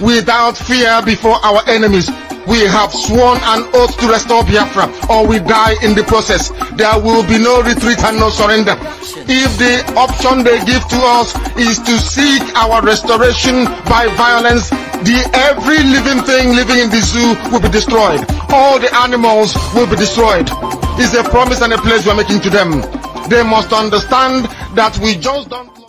without fear before our enemies. We have sworn an oath to restore Biafra or we die in the process. There will be no retreat and no surrender. If the option they give to us is to seek our restoration by violence, the every living thing living in the zoo will be destroyed. All the animals will be destroyed. It's a promise and a pledge we're making to them. They must understand that we just don't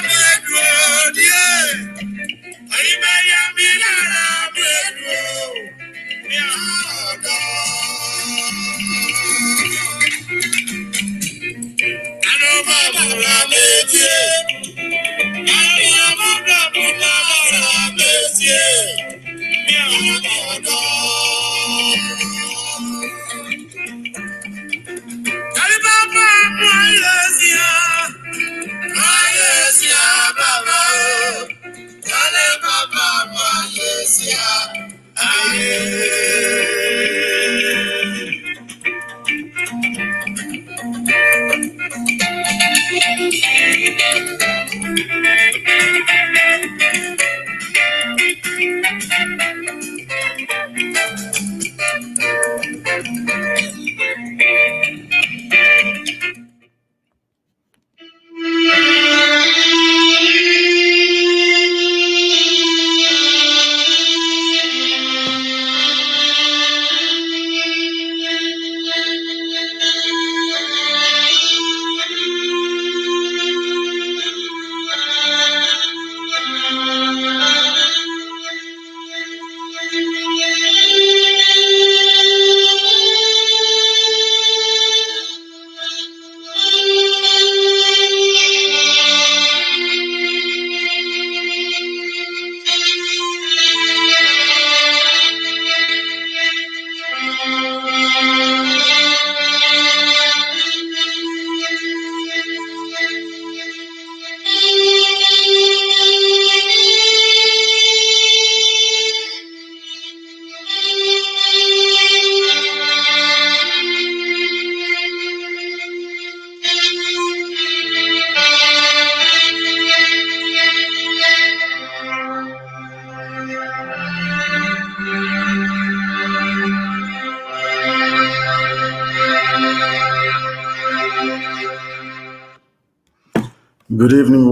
Miami. Oh, God. Malaysia baba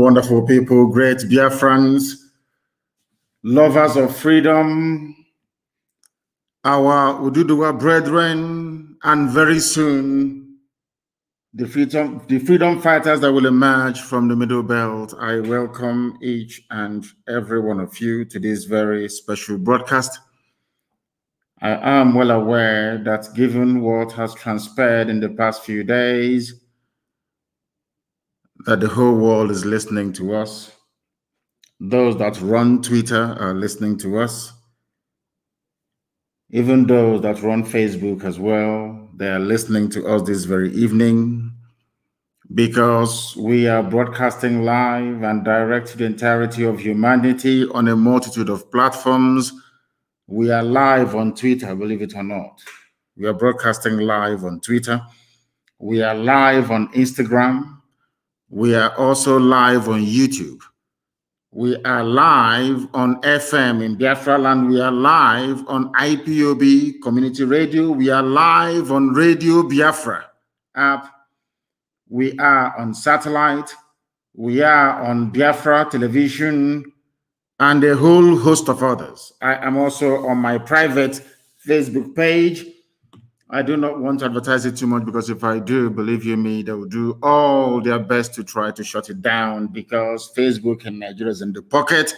wonderful people, great Biafrans, lovers of freedom, our Oduduwa brethren, and very soon the freedom, the freedom fighters that will emerge from the middle belt. I welcome each and every one of you to this very special broadcast. I am well aware that given what has transpired in the past few days, that the whole world is listening to us. Those that run Twitter are listening to us. Even those that run Facebook as well, they are listening to us this very evening because we are broadcasting live and direct to the entirety of humanity on a multitude of platforms. We are live on Twitter, believe it or not. We are broadcasting live on Twitter. We are live on Instagram. We are also live on YouTube. We are live on FM in Biafra land. We are live on IPOB Community Radio. We are live on Radio Biafra app. We are on satellite. We are on Biafra television and a whole host of others. I am also on my private Facebook page I do not want to advertise it too much because if I do, believe you me, they will do all their best to try to shut it down because Facebook in Nigeria is in the pocket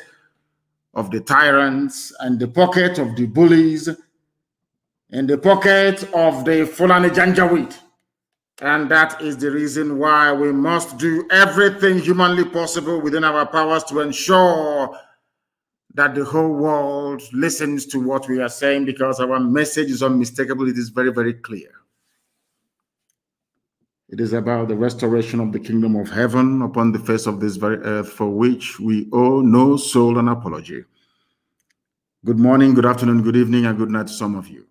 of the tyrants and the pocket of the bullies, in the pocket of the Fulani Janjaweed. And that is the reason why we must do everything humanly possible within our powers to ensure that the whole world listens to what we are saying because our message is unmistakable. It is very, very clear. It is about the restoration of the kingdom of heaven upon the face of this very earth, for which we owe no soul an apology. Good morning, good afternoon, good evening, and good night to some of you.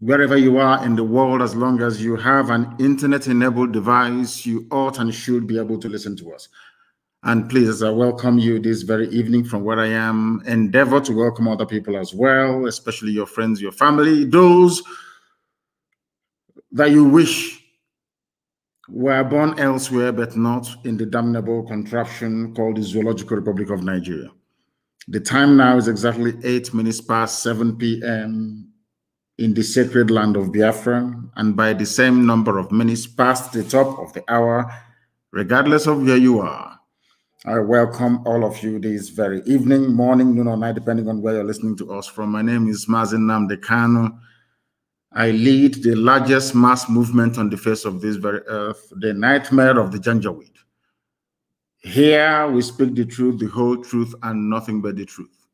Wherever you are in the world, as long as you have an internet enabled device, you ought and should be able to listen to us. And please, I welcome you this very evening from where I am. Endeavor to welcome other people as well, especially your friends, your family, those that you wish were born elsewhere, but not in the damnable contraption called the Zoological Republic of Nigeria. The time now is exactly 8 minutes past 7 p.m. in the sacred land of Biafra, and by the same number of minutes past the top of the hour, regardless of where you are I welcome all of you this very evening, morning, noon, or night, depending on where you're listening to us from. My name is Mazi Nnamdi Kanu. I lead the largest mass movement on the face of this very earth, the nightmare of the Janjaweed. Here we speak the truth, the whole truth, and nothing but the truth.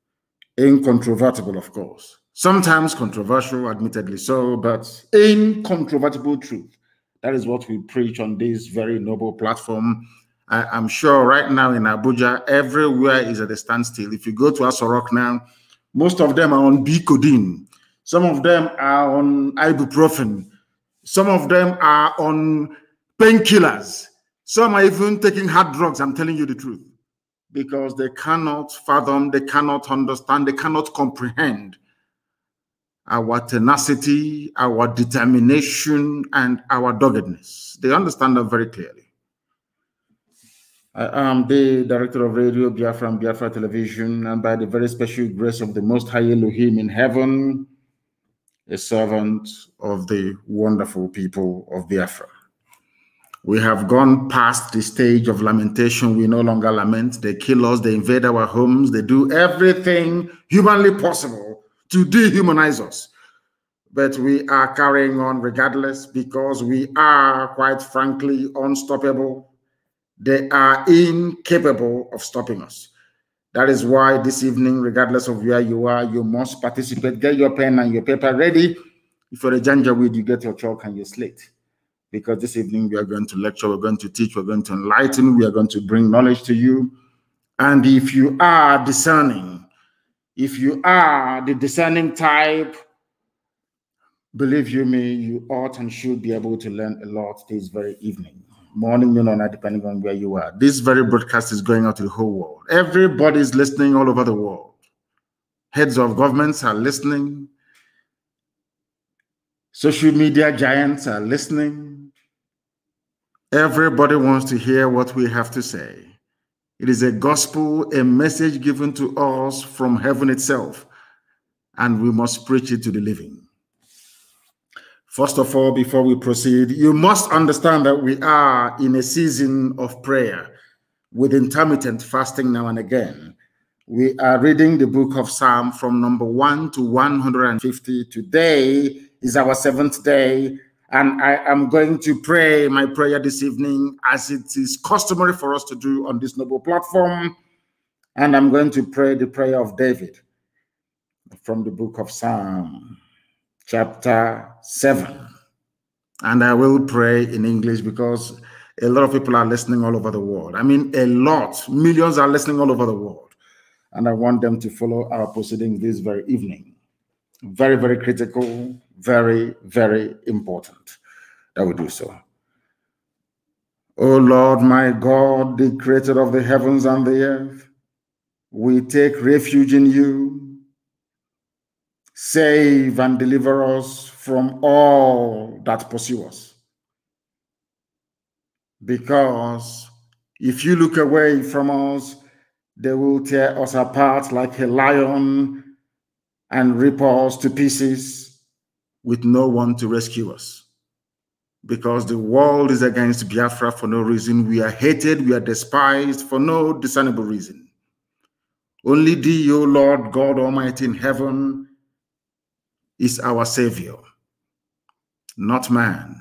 Incontrovertible, of course. Sometimes controversial, admittedly so, but incontrovertible truth. That is what we preach on this very noble platform I, am sure right now in Abuja, everywhere is at a standstill. If you go to Aso Rock now, most of them are on Vicodin. Some of them are on ibuprofen. Some of them are on painkillers. Some are even taking hard drugs. I'm telling you the truth. Because they cannot fathom, they cannot understand, they cannot comprehend our tenacity, our determination, and our doggedness. They understand that very clearly. I am the director of Radio Biafra and Biafra Television, and by the very special grace of the Most High Elohim in heaven, a servant of the wonderful people of Biafra. We have gone past the stage of lamentation. We no longer lament. They kill us, they invade our homes, they do everything humanly possible to dehumanize us. But we are carrying on regardless because we are, quite frankly, unstoppable they are incapable of stopping us. That is why this evening, regardless of where you are, you must participate. Get your pen and your paper ready. If you're a Janjaweed, you get your chalk and your slate. Because this evening we are going to lecture, we're going to teach, we're going to enlighten, we are going to bring knowledge to you. And if you are discerning, if you are the discerning type, believe you me, you ought and should be able to learn a lot this very evening morning, noon, or night, depending on where you are. This very broadcast is going out to the whole world. Everybody is listening all over the world. Heads of governments are listening. Social media giants are listening. Everybody wants to hear what we have to say. It is a gospel, a message given to us from heaven itself, and we must preach it to the living. First of all, before we proceed, you must understand that we are in a season of prayer with intermittent fasting now and again. We are reading the book of Psalm from number 1 to 150. Today is our seventh day, and I am going to pray my prayer this evening as it is customary for us to do on this noble platform. And I'm going to pray the prayer of David from the book of Psalm, chapter 7. And I will pray in English because a lot of people are listening all over the world. I mean, a lot, millions are listening all over the world and I want them to follow our proceedings this very evening. Very, very critical, very, very important that we do so. O Lord, my God, the creator of the heavens and the earth, we take refuge in you. Save and deliver us from all that pursue us. Because if you look away from us, they will tear us apart like a lion and rip us to pieces with no one to rescue us. Because the world is against Biafra for no reason. We are hated, we are despised for no discernible reason. Only thee, O Lord God Almighty in heaven, is our Savior, not man.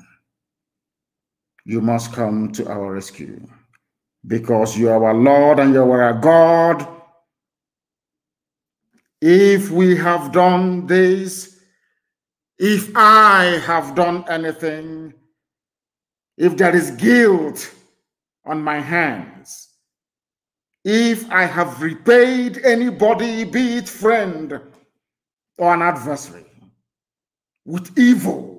You must come to our rescue because you are our Lord and you are our God. If we have done this, if I have done anything, if there is guilt on my hands, if I have repaid anybody, be it friend or an adversary, with evil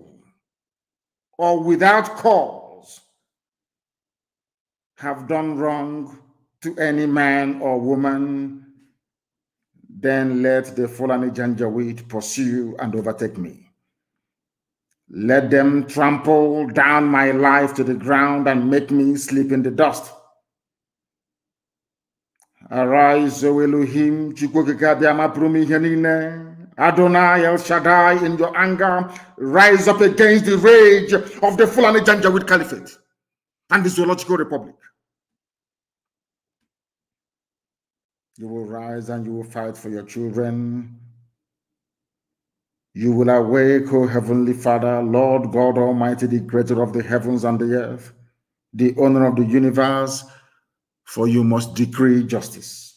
or without cause, have done wrong to any man or woman, then let the Fulani Janjaweed pursue and overtake me. Let them trample down my life to the ground and make me sleep in the dust. Arise, O Elohim, Adonai El Shaddai, in your anger, rise up against the rage of the Fulani Janjaweed Caliphate and the Zoological Republic. You will rise and you will fight for your children. You will awake, O Heavenly Father, Lord God Almighty, the creator of the heavens and the earth, the owner of the universe, for you must decree justice.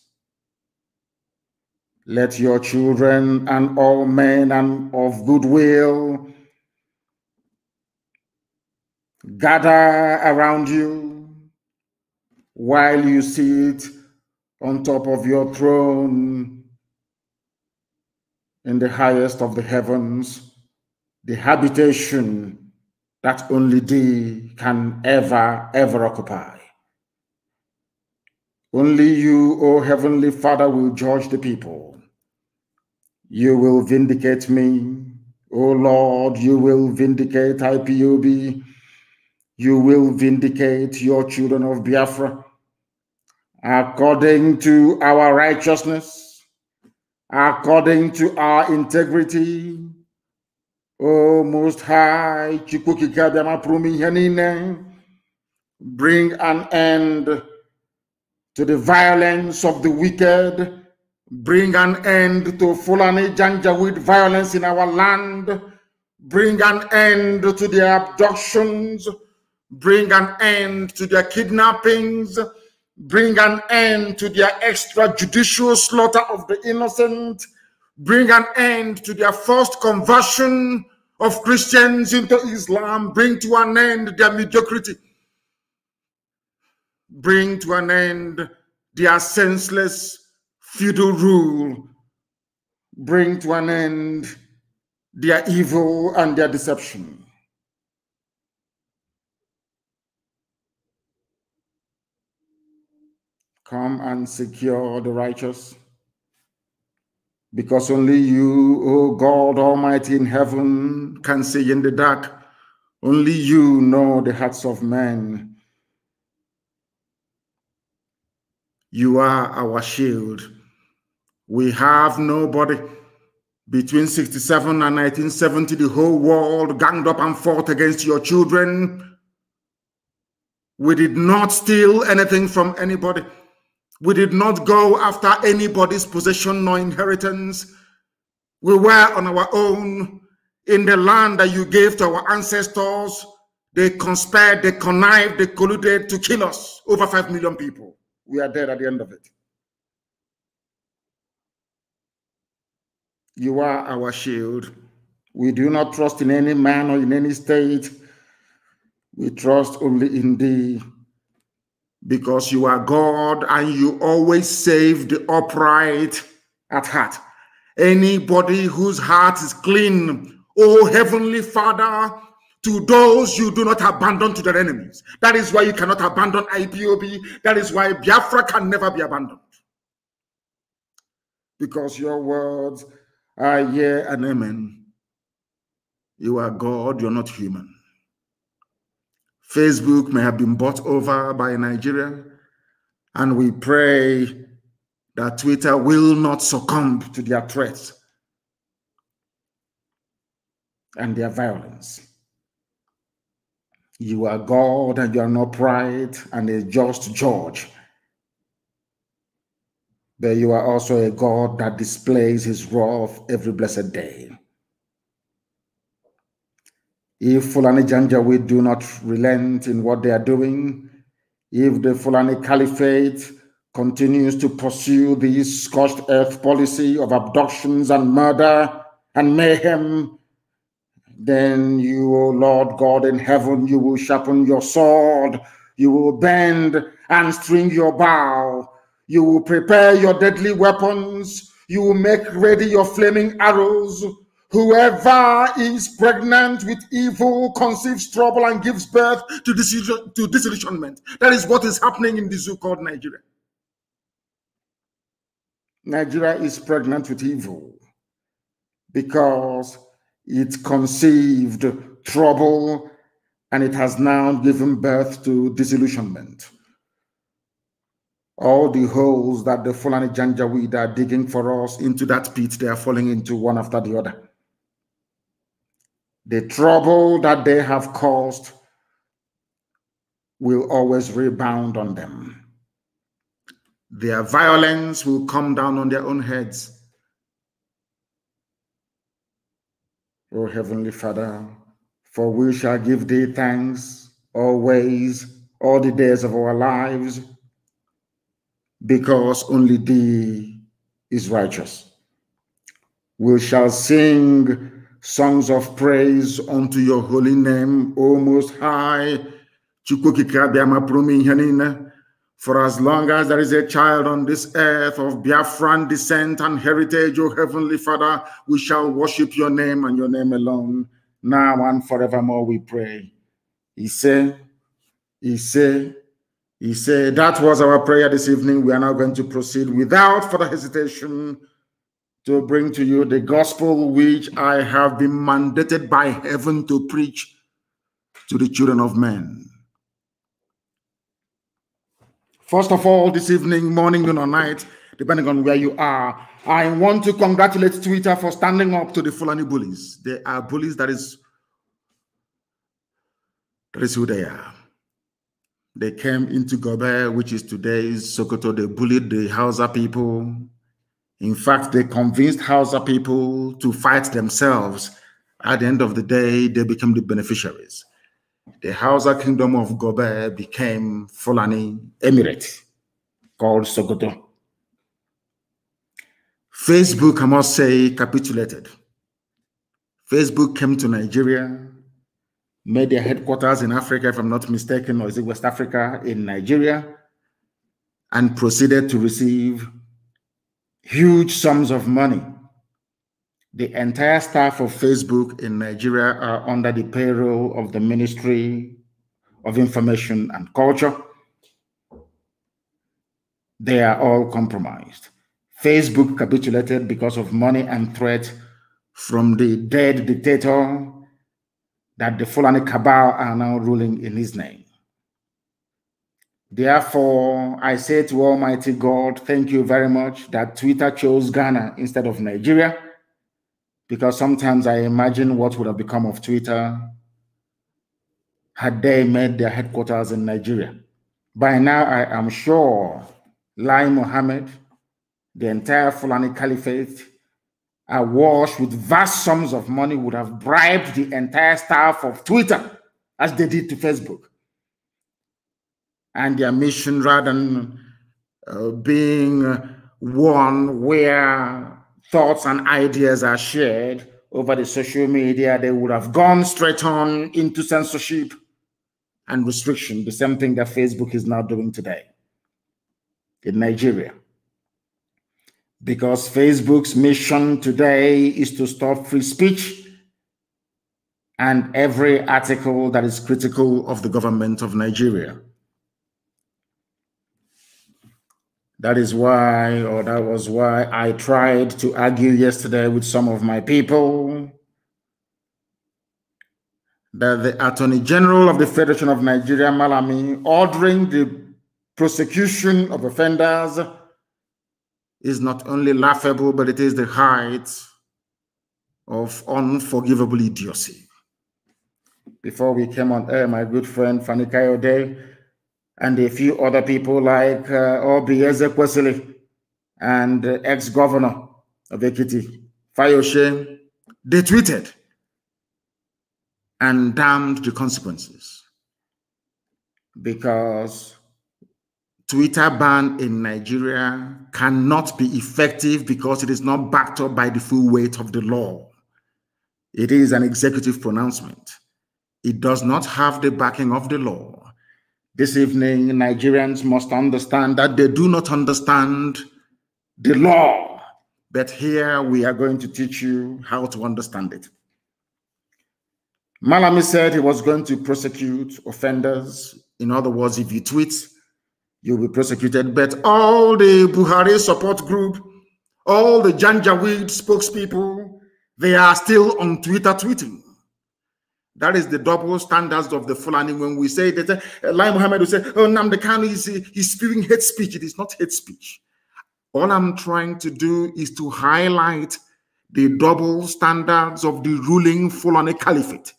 Let your children and all men and of goodwill gather around you while you sit on top of your throne in the highest of the heavens, the habitation that only thee can ever, ever occupy. Only you, O Heavenly Father, will judge the people. You will vindicate me. O Lord, you will vindicate IPOB. You will vindicate your children of Biafra according to our righteousness, according to our integrity. O Most High, bring an end to the violence of the wicked, bring an end to Fulani Janjaweed violence in our land, bring an end to their abductions, bring an end to their kidnappings, bring an end to their extrajudicial slaughter of the innocent, bring an end to their forced conversion of Christians into Islam, bring to an end their mediocrity, bring to an end their senseless feudal rule, bring to an end their evil and their deception. Come and secure the righteous. Because only you, O God Almighty in heaven, can see in the dark. Only you know the hearts of men. You are our shield. We have nobody Between 67 and 1970, the whole world ganged up and fought against your children. We did not steal anything from anybody. We did not go after anybody's possession nor inheritance. We were on our own in the land that you gave to our ancestors. They conspired, they connived, they colluded to kill us. Over 5 million people. We are dead at the end of it. You are our shield. We do not trust in any man or in any state. We trust only in thee because you are God and you always save the upright at heart. Anybody whose heart is clean, oh Heavenly Father, to those you do not abandon to their enemies. That is why you cannot abandon IPOB. That is why Biafra can never be abandoned. Because your words are yeah and amen. You are God, you're not human. Facebook may have been bought over by Nigeria, and we pray that Twitter will not succumb to their threats and their violence. You are God and you are not pride and a just judge. But you are also a God that displays his wrath every blessed day. If Fulani Janjaweed do not relent in what they are doing, if the Fulani Caliphate continues to pursue this scorched earth policy of abductions and murder and mayhem, then you, O Lord God in heaven, you will sharpen your sword, you will bend and string your bow, you will prepare your deadly weapons, you will make ready your flaming arrows, Whoever is pregnant with evil conceives trouble and gives birth to, disillusion, to disillusionment. That is what is happening in the zoo called Nigeria. Nigeria is pregnant with evil because it conceived trouble and it has now given birth to disillusionment. All the holes that the Fulani Janjaweed are digging for us into that pit, they are falling into one after the other. The trouble that they have caused will always rebound on them. Their violence will come down on their own heads. O Heavenly Father, for we shall give thee thanks always, all the days of our lives, because only thee is righteous. We shall sing songs of praise unto your holy name, O Most High. For as long as there is a child on this earth of Biafran descent and heritage, O Heavenly Father, we shall worship your name and your name alone, now and forevermore, we pray. He said, He said, He said, that was our prayer this evening. We are now going to proceed without further hesitation to bring to you the gospel which I have been mandated by heaven to preach to the children of men. First of all, this evening, morning, noon, or night, depending on where you are, I want to congratulate Twitter for standing up to the Fulani bullies. They are bullies that is, that is who they are. They came into Gobir, which is today's Sokoto. They bullied the Hausa people. In fact, they convinced Hausa people to fight themselves. At the end of the day, they became the beneficiaries. The Hausa kingdom of Gobir became Fulani Emirate called Sokoto. Facebook, I must say, capitulated. Facebook came to Nigeria, made their headquarters in Africa, if I'm not mistaken, or is it West Africa, in Nigeria, and proceeded to receive huge sums of money. The entire staff of Facebook in Nigeria are under the payroll of the Ministry of Information and Culture. They are all compromised. Facebook capitulated because of money and threat from the dead dictator that the Fulani cabal are now ruling in his name. Therefore, I say to Almighty God, thank you very much that Twitter chose Ghana instead of Nigeria. because sometimes I imagine what would have become of Twitter had they made their headquarters in Nigeria. By now, I am sure Lai Mohammed, the entire Fulani Caliphate, awash with vast sums of money would have bribed the entire staff of Twitter as they did to Facebook. And their mission, rather than uh, being one where thoughts and ideas are shared over the social media, they would have gone straight on into censorship and restriction, the same thing that Facebook is now doing today in Nigeria because Facebook's mission today is to stop free speech and every article that is critical of the government of Nigeria. That is why, or that was why I tried to argue yesterday with some of my people that the Attorney General of the Federation of Nigeria, Malami, ordering the prosecution of offenders is not only laughable, but it is the height of unforgivable idiocy. Before we came on air, my good friend Fani-Kayode and a few other people like uh, Obi Ezekwesili and uh, ex-governor of Ekiti, Fayose, they tweeted and damned the consequences because Twitter ban in Nigeria cannot be effective because it is not backed up by the full weight of the law. It is an executive pronouncement. It does not have the backing of the law. This evening, Nigerians must understand that they do not understand the law. But here we are going to teach you how to understand it. Malami said he was going to prosecute offenders. In other words, if you tweet you'll be prosecuted. But all the Buhari support group, all the Janjaweed spokespeople, they are still on Twitter tweeting. That is the double standards of the Fulani. When we say that, uh, Lai will say, oh, Nnamdi Kanu is he's spewing hate speech. It is not hate speech. All I'm trying to do is to highlight the double standards of the ruling Fulani Caliphate.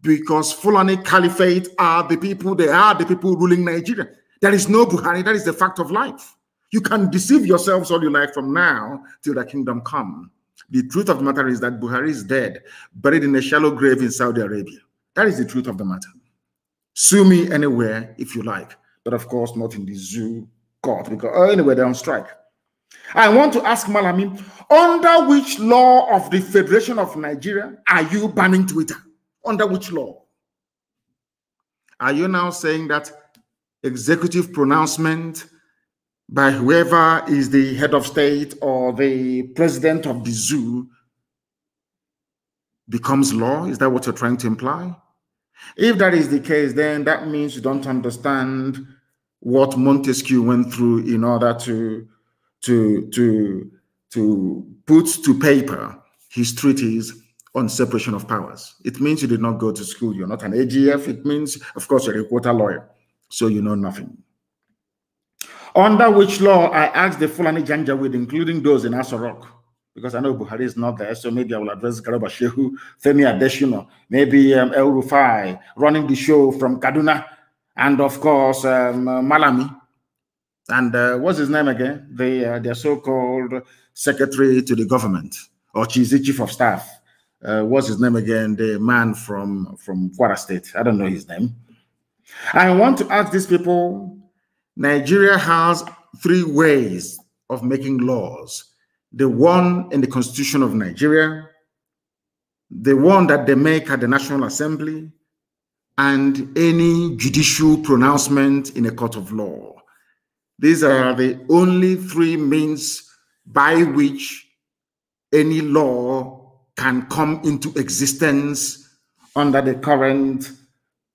Because Fulani Caliphate are the people, they are the people ruling Nigeria. There is no Buhari. That is the fact of life. You can deceive yourselves all you like from now till the kingdom come. The truth of the matter is that Buhari is dead, buried in a shallow grave in Saudi Arabia. That is the truth of the matter. Sue me anywhere if you like, but of course not in the zoo court because anyway they're on strike. I want to ask Malami, under which law of the Federation of Nigeria are you banning Twitter? Under which law? Are you now saying that executive pronouncement by whoever is the head of state or the president of the zoo becomes law? Is that what you're trying to imply? If that is the case, then that means you don't understand what Montesquieu went through in order to to to to put to paper his treatise on separation of powers. It means you did not go to school. You're not an AGF. It means, of course, you're a quota lawyer so you know nothing. Under which law I asked the Fulani Janjaweed, including those in Aso Rock, because I know Buhari is not there, so maybe I will address Garba Shehu, Femi Adesina, maybe um, El Rufai, running the show from Kaduna, and of course um, Malami, and uh, what's his name again? The uh, their so-called secretary to the government, or chief, chief of staff. Uh, what's his name again? The man from from Kwara State. I don't know his name. I want to ask these people Nigeria has three ways of making laws the one in the Constitution of Nigeria, the one that they make at the National Assembly, and any judicial pronouncement in a court of law. These are the only three means by which any law can come into existence under the current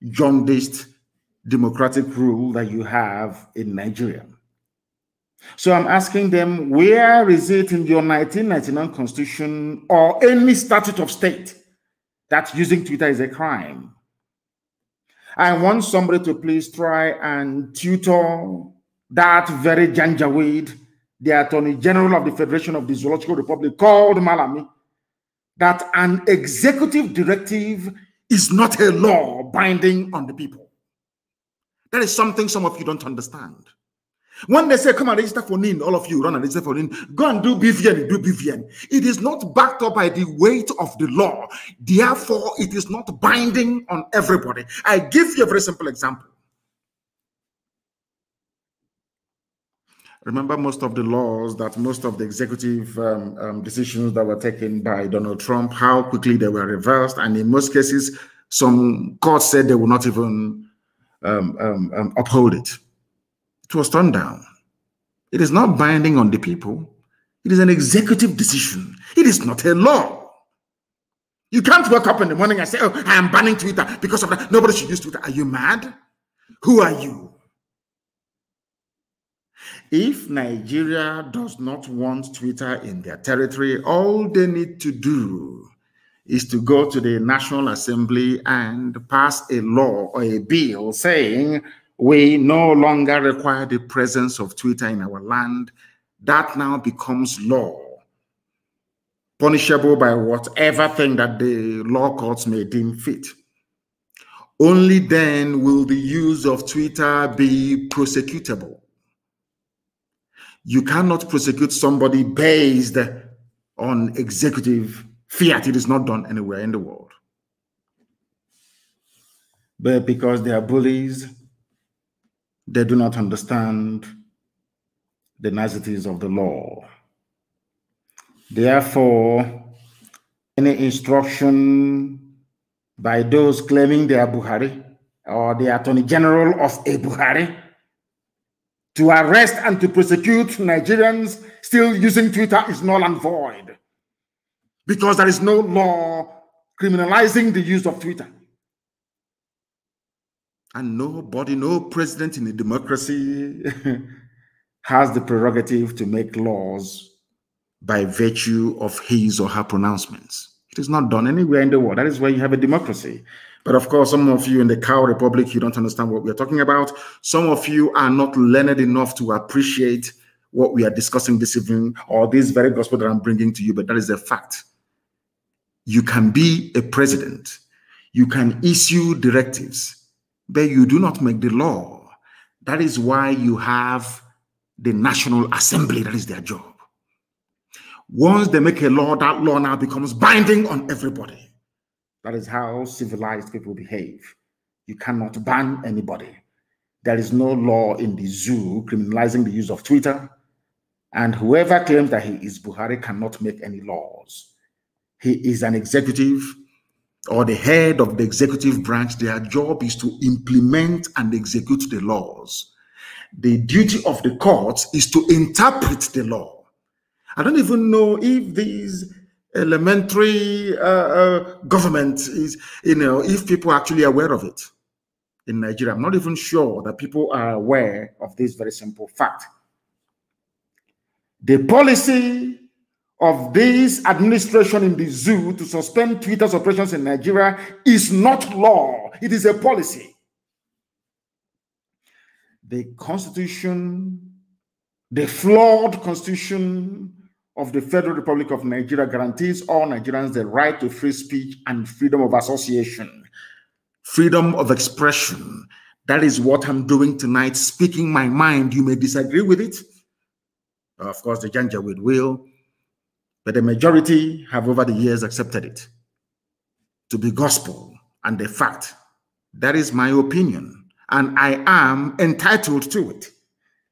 jaundiced democratic rule that you have in Nigeria. So I'm asking them, where is it in your 1999 constitution or any statute of state that using Twitter is a crime? I want somebody to please try and tutor that very Janjaweed, the Attorney General of the Federation of the Zoological Republic, called Malami, that an executive directive is not a law binding on the people. That is something some of you don't understand. When they say, come and register for NIN, all of you run and register for NIN, go and do BVN, do BVN. It is not backed up by the weight of the law. Therefore, it is not binding on everybody. I give you a very simple example. Remember most of the laws that most of the executive um, um, decisions that were taken by Donald Trump, how quickly they were reversed. And in most cases, some courts said they will not even um, um, um, uphold it. It was turned down. It is not binding on the people. It is an executive decision. It is not a law. You can't wake up in the morning and say, oh, I am banning Twitter because of that. Nobody should use Twitter. Are you mad? Who are you? If Nigeria does not want Twitter in their territory, all they need to do is to go to the National Assembly and pass a law or a bill saying we no longer require the presence of Twitter in our land. That now becomes law, punishable by whatever thing that the law courts may deem fit. Only then will the use of Twitter be prosecutable. You cannot prosecute somebody based on executive fiat. It is not done anywhere in the world. But because they are bullies, they do not understand the niceties of the law. Therefore, any instruction by those claiming they are Buhari or the Attorney General of a Buhari to arrest and to prosecute Nigerians still using Twitter is null and void because there is no law criminalizing the use of Twitter. And nobody, no president in a democracy has the prerogative to make laws by virtue of his or her pronouncements. It is not done anywhere in the world. That is why you have a democracy. But of course, some of you in the cow republic, you don't understand what we're talking about. Some of you are not learned enough to appreciate what we are discussing this evening or this very gospel that I'm bringing to you, but that is a fact. You can be a president, you can issue directives, but you do not make the law. That is why you have the National Assembly, that is their job. Once they make a law, that law now becomes binding on everybody. That is how civilized people behave. You cannot ban anybody. There is no law in the zoo criminalizing the use of Twitter. And whoever claims that he is Buhari cannot make any laws. He is an executive or the head of the executive branch. Their job is to implement and execute the laws. The duty of the courts is to interpret the law. I don't even know if these elementary uh, uh, government is, you know, if people are actually aware of it in Nigeria. I'm not even sure that people are aware of this very simple fact. The policy of this administration in the zoo to suspend Twitter's operations in Nigeria is not law, it is a policy. The constitution, the flawed constitution of the Federal Republic of Nigeria guarantees all Nigerians the right to free speech and freedom of association, freedom of expression. That is what I'm doing tonight, speaking my mind. You may disagree with it. Of course, the Janjaweed will, but the majority have over the years accepted it to be gospel and the fact. That is my opinion, and I am entitled to it.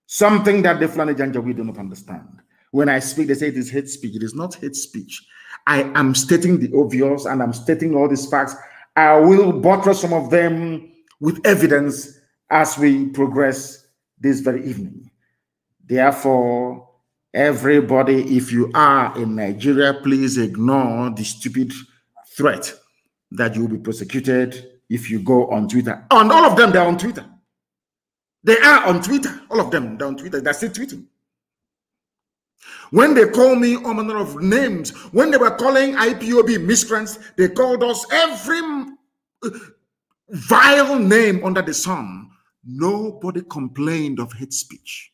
Something that the Fulani we do not understand. When I speak, they say it is hate speech. It is not hate speech. I am stating the obvious and I'm stating all these facts. I will buttress some of them with evidence as we progress this very evening. Therefore, everybody, if you are in Nigeria, please ignore the stupid threat that you will be prosecuted if you go on Twitter. And all of them, they're on Twitter. They are on Twitter. All of them, they're on Twitter. They're still tweeting. When they call me all manner of names, when they were calling IPOB miscreants, they called us every uh, vile name under the sun. Nobody complained of hate speech.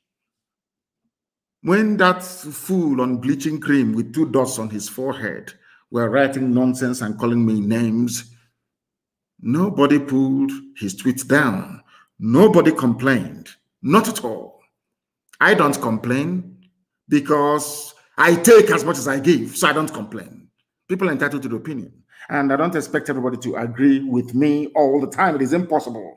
When that fool on bleaching cream with two dots on his forehead were writing nonsense and calling me names. Nobody pulled his tweets down. Nobody complained. Not at all. I don't complain because I take as much as I give, so I don't complain. People are entitled to the opinion. And I don't expect everybody to agree with me all the time. It is impossible.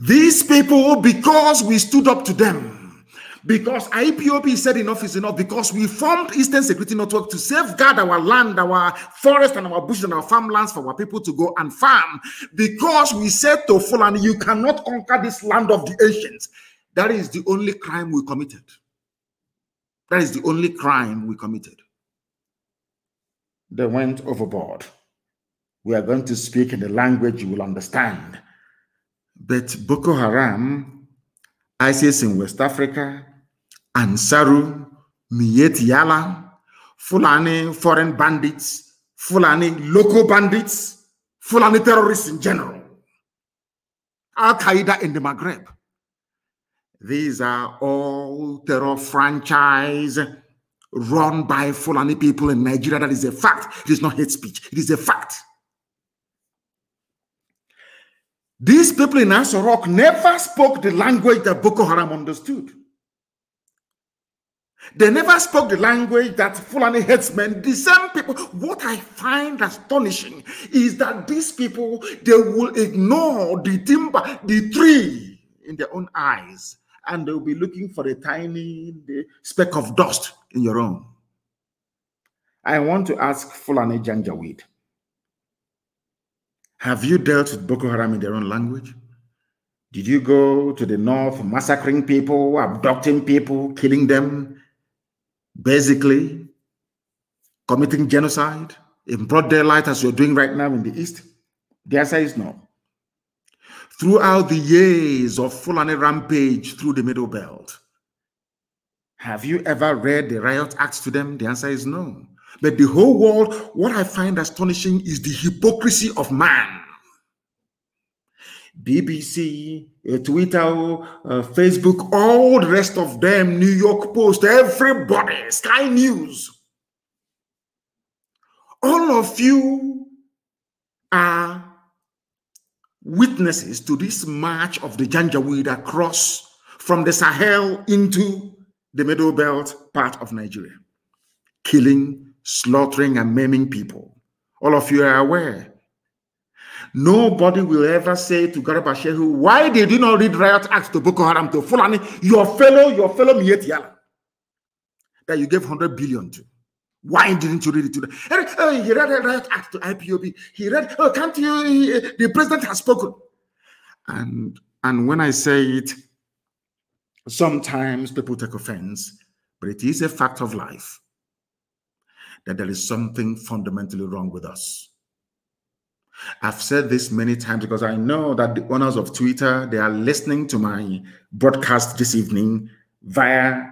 These people, because we stood up to them, because IPOB said enough is enough, because we formed Eastern Security Network to safeguard our land, our forest, and our bushes and our farmlands for our people to go and farm, because we said to Fulani, you cannot conquer this land of the ancients. That is the only crime we committed. That is the only crime we committed. They went overboard. We are going to speak in the language you will understand but Boko Haram, ISIS in West Africa, Ansaru, Miyetti Allah, Fulani foreign bandits, Fulani local bandits, Fulani terrorists in general, Al Qaeda in the Maghreb. These are all terror franchise run by Fulani people in Nigeria. That is a fact. It is not hate speech. It is a fact. These people in Aso Rock never spoke the language that Boko Haram understood. They never spoke the language that Fulani headsmen, the same people. What I find astonishing is that these people, they will ignore the timber, the tree in their own eyes, and they'll be looking for a tiny speck of dust in your own. I want to ask Fulani Janjaweed, have you dealt with Boko Haram in their own language? Did you go to the north massacring people, abducting people, killing them, basically committing genocide in broad daylight as you're doing right now in the east? The answer is no. Throughout the years of Fulani rampage through the Middle Belt, have you ever read the riot acts to them? The answer is no. But the whole world, what I find astonishing is the hypocrisy of man. BBC, uh, Twitter, uh, Facebook, all the rest of them, New York Post, everybody, Sky News. All of you are witnesses to this march of the Janjaweed across from the Sahel into the Middle Belt part of Nigeria, killing slaughtering and maiming people. All of you are aware. Nobody will ever say to Garba Shehu, why did you not read riot acts to Boko Haram to Fulani, your fellow, your fellow Miyetti Allah, that you gave 100 billion to? Why didn't you read it to them? He read a riot act to IPOB. He read, oh, can't you? The president has spoken. And and when I say it, sometimes people take offense, but it is a fact of life that there is something fundamentally wrong with us. I've said this many times because I know that the owners of Twitter, they are listening to my broadcast this evening via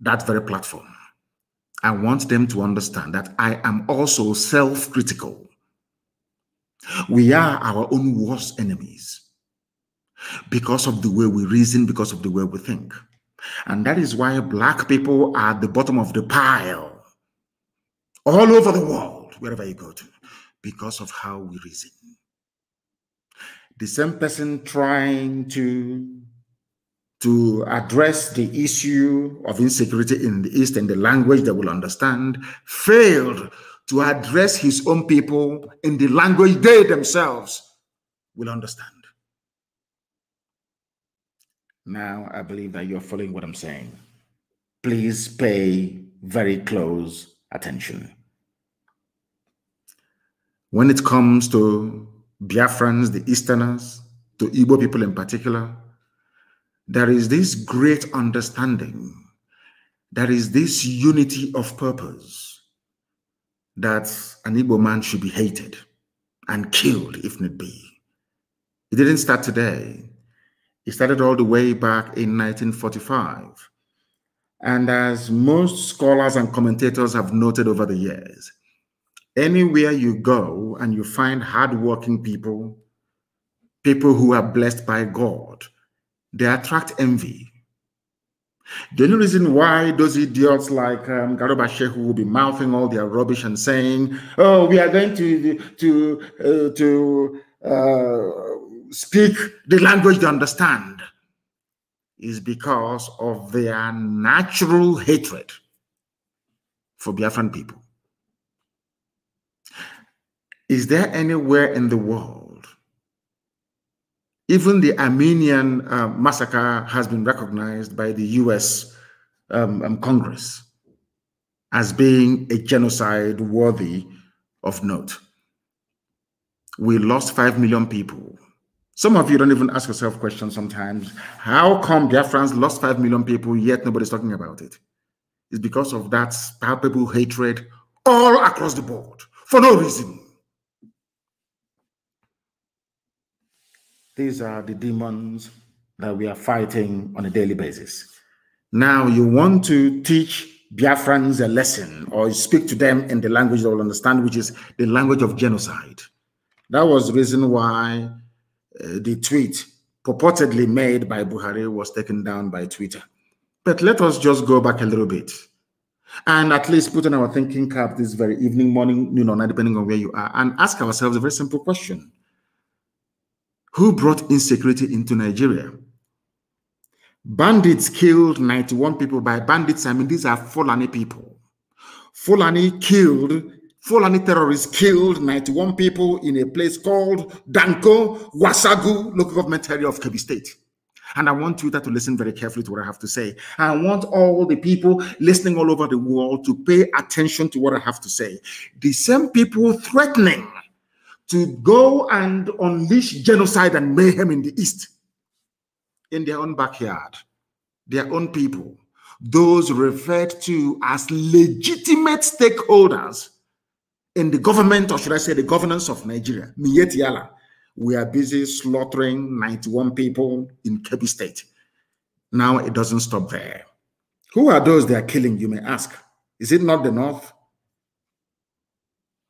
that very platform. I want them to understand that I am also self-critical. We are our own worst enemies because of the way we reason, because of the way we think. And that is why black people are at the bottom of the pile all over the world, wherever you go to, because of how we reason. The same person trying to to address the issue of insecurity in the East and the language they will understand, failed to address his own people in the language they themselves will understand. Now, I believe that you're following what I'm saying. Please pay very close attention. When it comes to Biafrans, the Easterners, to Igbo people in particular, there is this great understanding, there is this unity of purpose that an Igbo man should be hated and killed if need be. It didn't start today. It started all the way back in 1945. And as most scholars and commentators have noted over the years, anywhere you go and you find hardworking people, people who are blessed by God, they attract envy. The only reason why those idiots like um, Garuba Shehu will be mouthing all their rubbish and saying, "Oh, we are going to to uh, to uh, speak the language they understand," is because of their natural hatred for Biafran people. Is there anywhere in the world, even the Armenian uh, massacre has been recognized by the US um, um, Congress as being a genocide worthy of note? We lost 5 million people. Some of you don't even ask yourself questions sometimes. How come Biafrans lost 5 million people, yet nobody's talking about it? It's because of that palpable hatred all across the board for no reason. These are the demons that we are fighting on a daily basis. Now, you want to teach Biafrans a lesson or speak to them in the language they will understand, which is the language of genocide. That was the reason why uh, the tweet purportedly made by Buhari was taken down by Twitter. But let us just go back a little bit and at least put on our thinking cap this very evening, morning, noon, or night, depending on where you are, and ask ourselves a very simple question who brought insecurity into Nigeria? Bandits killed 91 people. By bandits, I mean these are Fulani people. Fulani killed, Fulani terrorists killed 91 people in a place called Danko Wasagu, local government area of Kebbi State. And I want you to listen very carefully to what I have to say. I want all the people listening all over the world to pay attention to what I have to say. The same people threatening to go and unleash genocide and mayhem in the East, in their own backyard, their own people, those referred to as legitimate stakeholders in the government, or should I say the governance of Nigeria, Miyeti we are busy slaughtering 91 people in Kebbi State. Now it doesn't stop there. Who are those they are killing, you may ask? Is it not the North?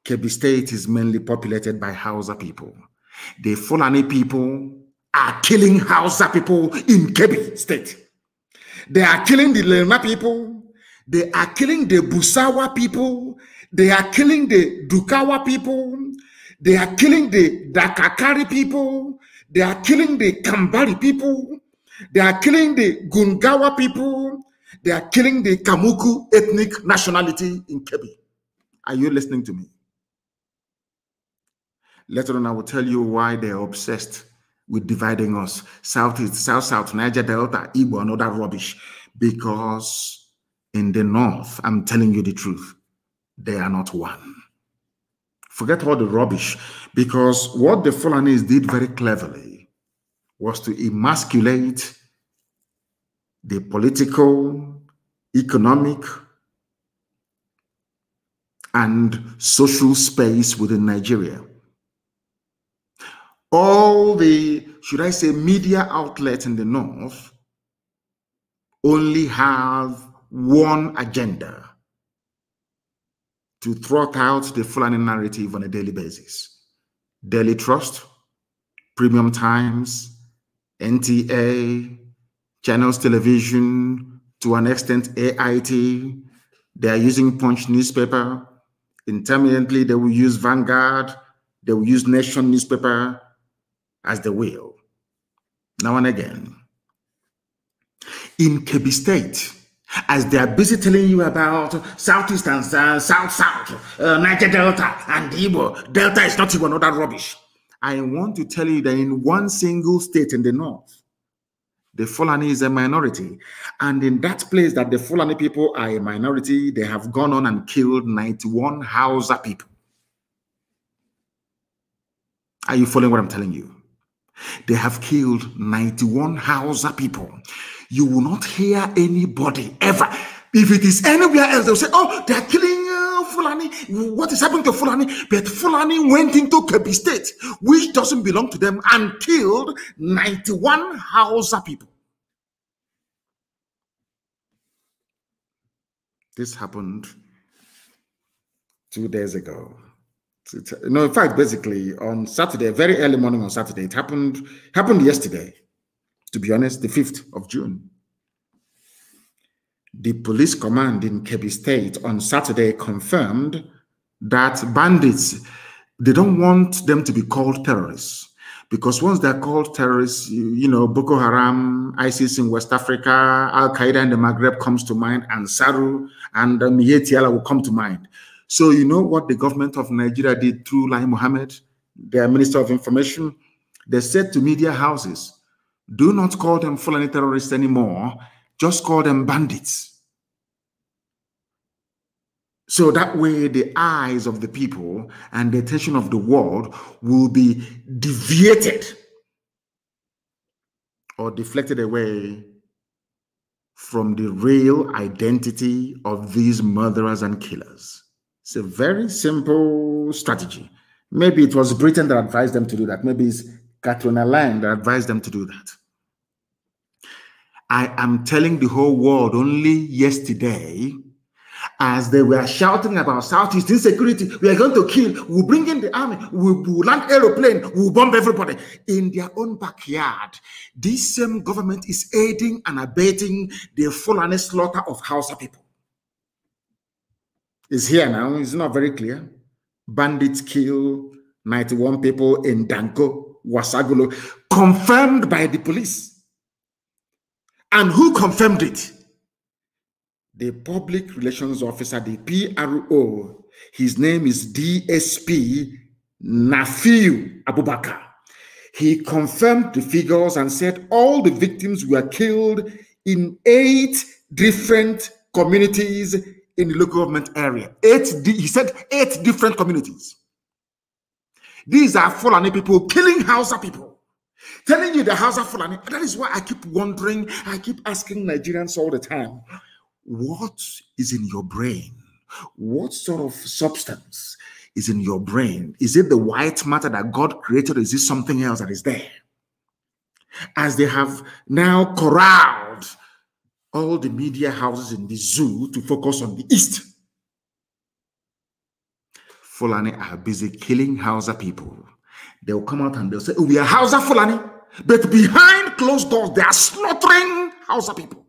Kebbi State is mainly populated by Hausa people. The Fulani people are killing Hausa people in Kebbi State. They are killing the Lerma people. They are killing the Busawa people. They are killing the Dukawa people. They are killing the Dakakari people. They are killing the Kambari people. They are killing the Gungawa people. They are killing the Kamuku ethnic nationality in Kebbi. Are you listening to me? Later on, I will tell you why they're obsessed with dividing us. South East, South South, Niger Delta, Igbo, and all that rubbish. Because in the North, I'm telling you the truth, they are not one. Forget all the rubbish. Because what the Fulanis did very cleverly was to emasculate the political, economic, and social space within Nigeria all the, should I say, media outlets in the North only have one agenda to throw out the Fulani narrative on a daily basis. Daily Trust, Premium Times, NTA, Channels Television, to an extent AIT. They are using Punch newspaper. Intermittently, they will use Vanguard. They will use Nation newspaper as they will, now and again. In Kebbi State, as they are busy telling you about Southeast and uh, South South, uh, Niger Delta, and Igbo, Delta is not even other rubbish. I want to tell you that in one single state in the north, the Fulani is a minority. And in that place that the Fulani people are a minority, they have gone on and killed 91 Hausa people. Are you following what I'm telling you? They have killed 91 Hausa people. You will not hear anybody ever. If it is anywhere else, they'll say, oh, they're killing uh, Fulani. What is happening to Fulani? But Fulani went into Kebbi State, which doesn't belong to them, and killed 91 Hausa people. This happened two days ago no, in fact, basically on Saturday, very early morning on Saturday, it happened happened yesterday. To be honest, the fifth of June. the police command in Kebbi State on Saturday confirmed that bandits, they don't want them to be called terrorists because once they're called terrorists, you, you, know, Boko Haram, ISIS in West Africa, Al Qaeda in the Maghreb comes to mind, and Saru and um, Yetiala will come to mind. So, you know what the government of Nigeria did through Lai Mohammed, their Minister of Information? They said to media houses, do not call them Fulani terrorists anymore, just call them bandits. So that way, the eyes of the people and the attention of the world will be deviated or deflected away from the real identity of these murderers and killers. It's a very simple strategy. Maybe it was Britain that advised them to do that. Maybe it's Catriona Laing that advised them to do that. I am telling the whole world only yesterday as they were shouting about Southeast insecurity, we are going to kill, we'll bring in the army, we'll, we'll land aeroplane, we'll bomb everybody in their own backyard. This same government is aiding and abetting the full and slaughter of Hausa people. It's here now, it's not very clear. Bandits kill 91 people in Danko, Wasagulo, confirmed by the police. And who confirmed it? the public relations officer, the PRO, his name is DSP Nafiu Abubakar. He confirmed the figures and said all the victims were killed in eight different communities in the local government area. Eight, he said eight different communities. These are Fulani people killing Hausa people. Telling you the house Hausa Fulani. That is why I keep wondering, I keep asking Nigerians all the time what is in your brain? What sort of substance is in your brain? Is it the white matter that God created, is it something else that is there? As they have now corralled all the media houses in the zoo to focus on the East. Fulani are busy killing Hausa people. They'll come out and they'll say, oh, We are Hausa Fulani. But behind closed doors, they are slaughtering Hausa people.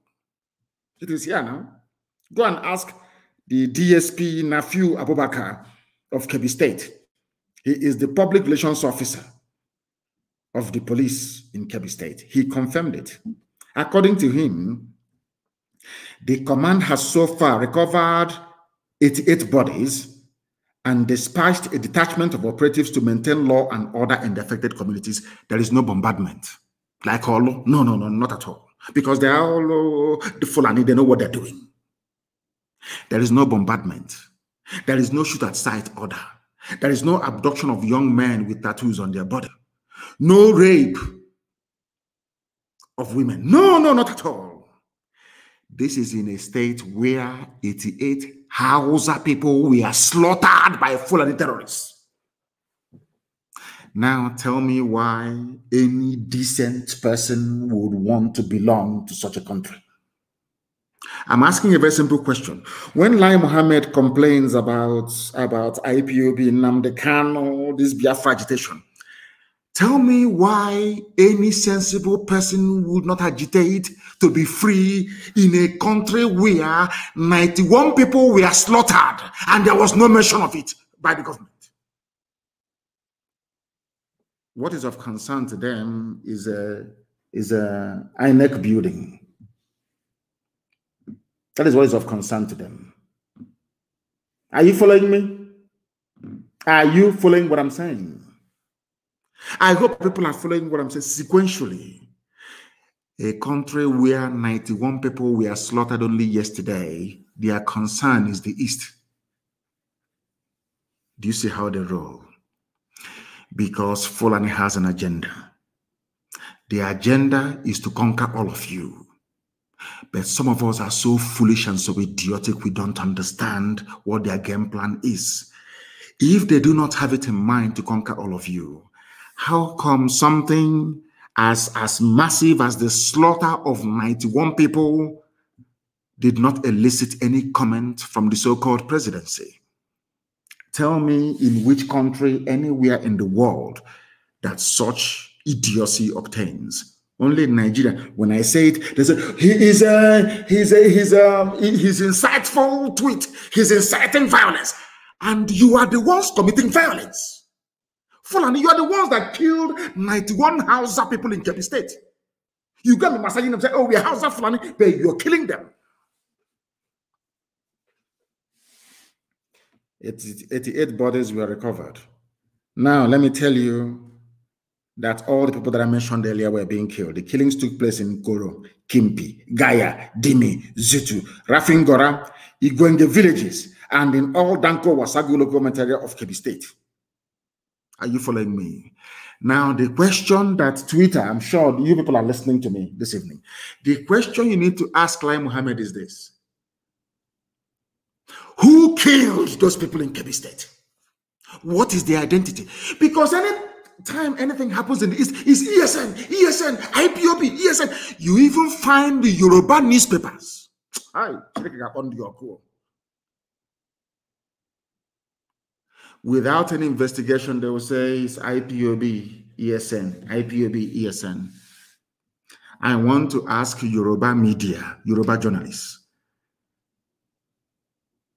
It is here now. Go and ask the DSP Nafiu Abubakar of Kebbi State. He is the public relations officer of the police in Kebbi State. He confirmed it. According to him, the command has so far recovered 88 bodies and dispatched a detachment of operatives to maintain law and order in the affected communities. There is no bombardment. Like all, no, no, no, not at all because they are all uh, the Fulani, they know what they're doing. There is no bombardment. There is no shoot at sight order. There is no abduction of young men with tattoos on their body. No rape of women. No, no, not at all. This is in a state where 88 Hausa people were slaughtered by Fulani terrorists. Now tell me why any decent person would want to belong to such a country. I'm asking a very simple question. When Lai Mohammed complains about, about IPOB, Nnamdi Kanu, this Biafra agitation, tell me why any sensible person would not agitate to be free in a country where 91 people were slaughtered and there was no mention of it by the government. what is of concern to them is a is a INEC building. That is what is of concern to them. Are you following me? Are you following what I'm saying? I hope people are following what I'm saying sequentially. A country where 91 people were slaughtered only yesterday, their concern is the East. Do you see how they roll? because Fulani has an agenda. The agenda is to conquer all of you. But some of us are so foolish and so idiotic, we don't understand what their game plan is. If they do not have it in mind to conquer all of you, how come something as, as massive as the slaughter of 91 people did not elicit any comment from the so called presidency? Tell me in which country, anywhere in the world, that such idiocy obtains. Only in Nigeria. When I say it, they say he is a he's a he's a um, he's insightful tweet. He's inciting violence, and you are the ones committing violence. Fulani, you are the ones that killed 91 Hausa people in Kebbi State. You got me massaging them, say, oh, we're Hausa Fulani, but you're killing them. 88 bodies were recovered. Now, let me tell you that all the people that I mentioned earlier were being killed. The killings took place in Koro, Kimpi, Gaya, Dimi, Zitu, Rafingora, Igwenge villages, and in all Danko Wasagu local area of Kebbi State. Are you following me? Now, the question that Twitter, I'm sure you people are listening to me this evening. The question you need to ask Lai Mohammed is this Who killed those people in Kebbi State? What is their identity? Because any time anything happens in the East, is ESN, ESN, IPOB, ESN. You even find the Yoruba newspapers. Hi, Without an investigation, they will say it's IPOB, ESN, IPOB, ESN. I want to ask Yoruba media, Yoruba journalists,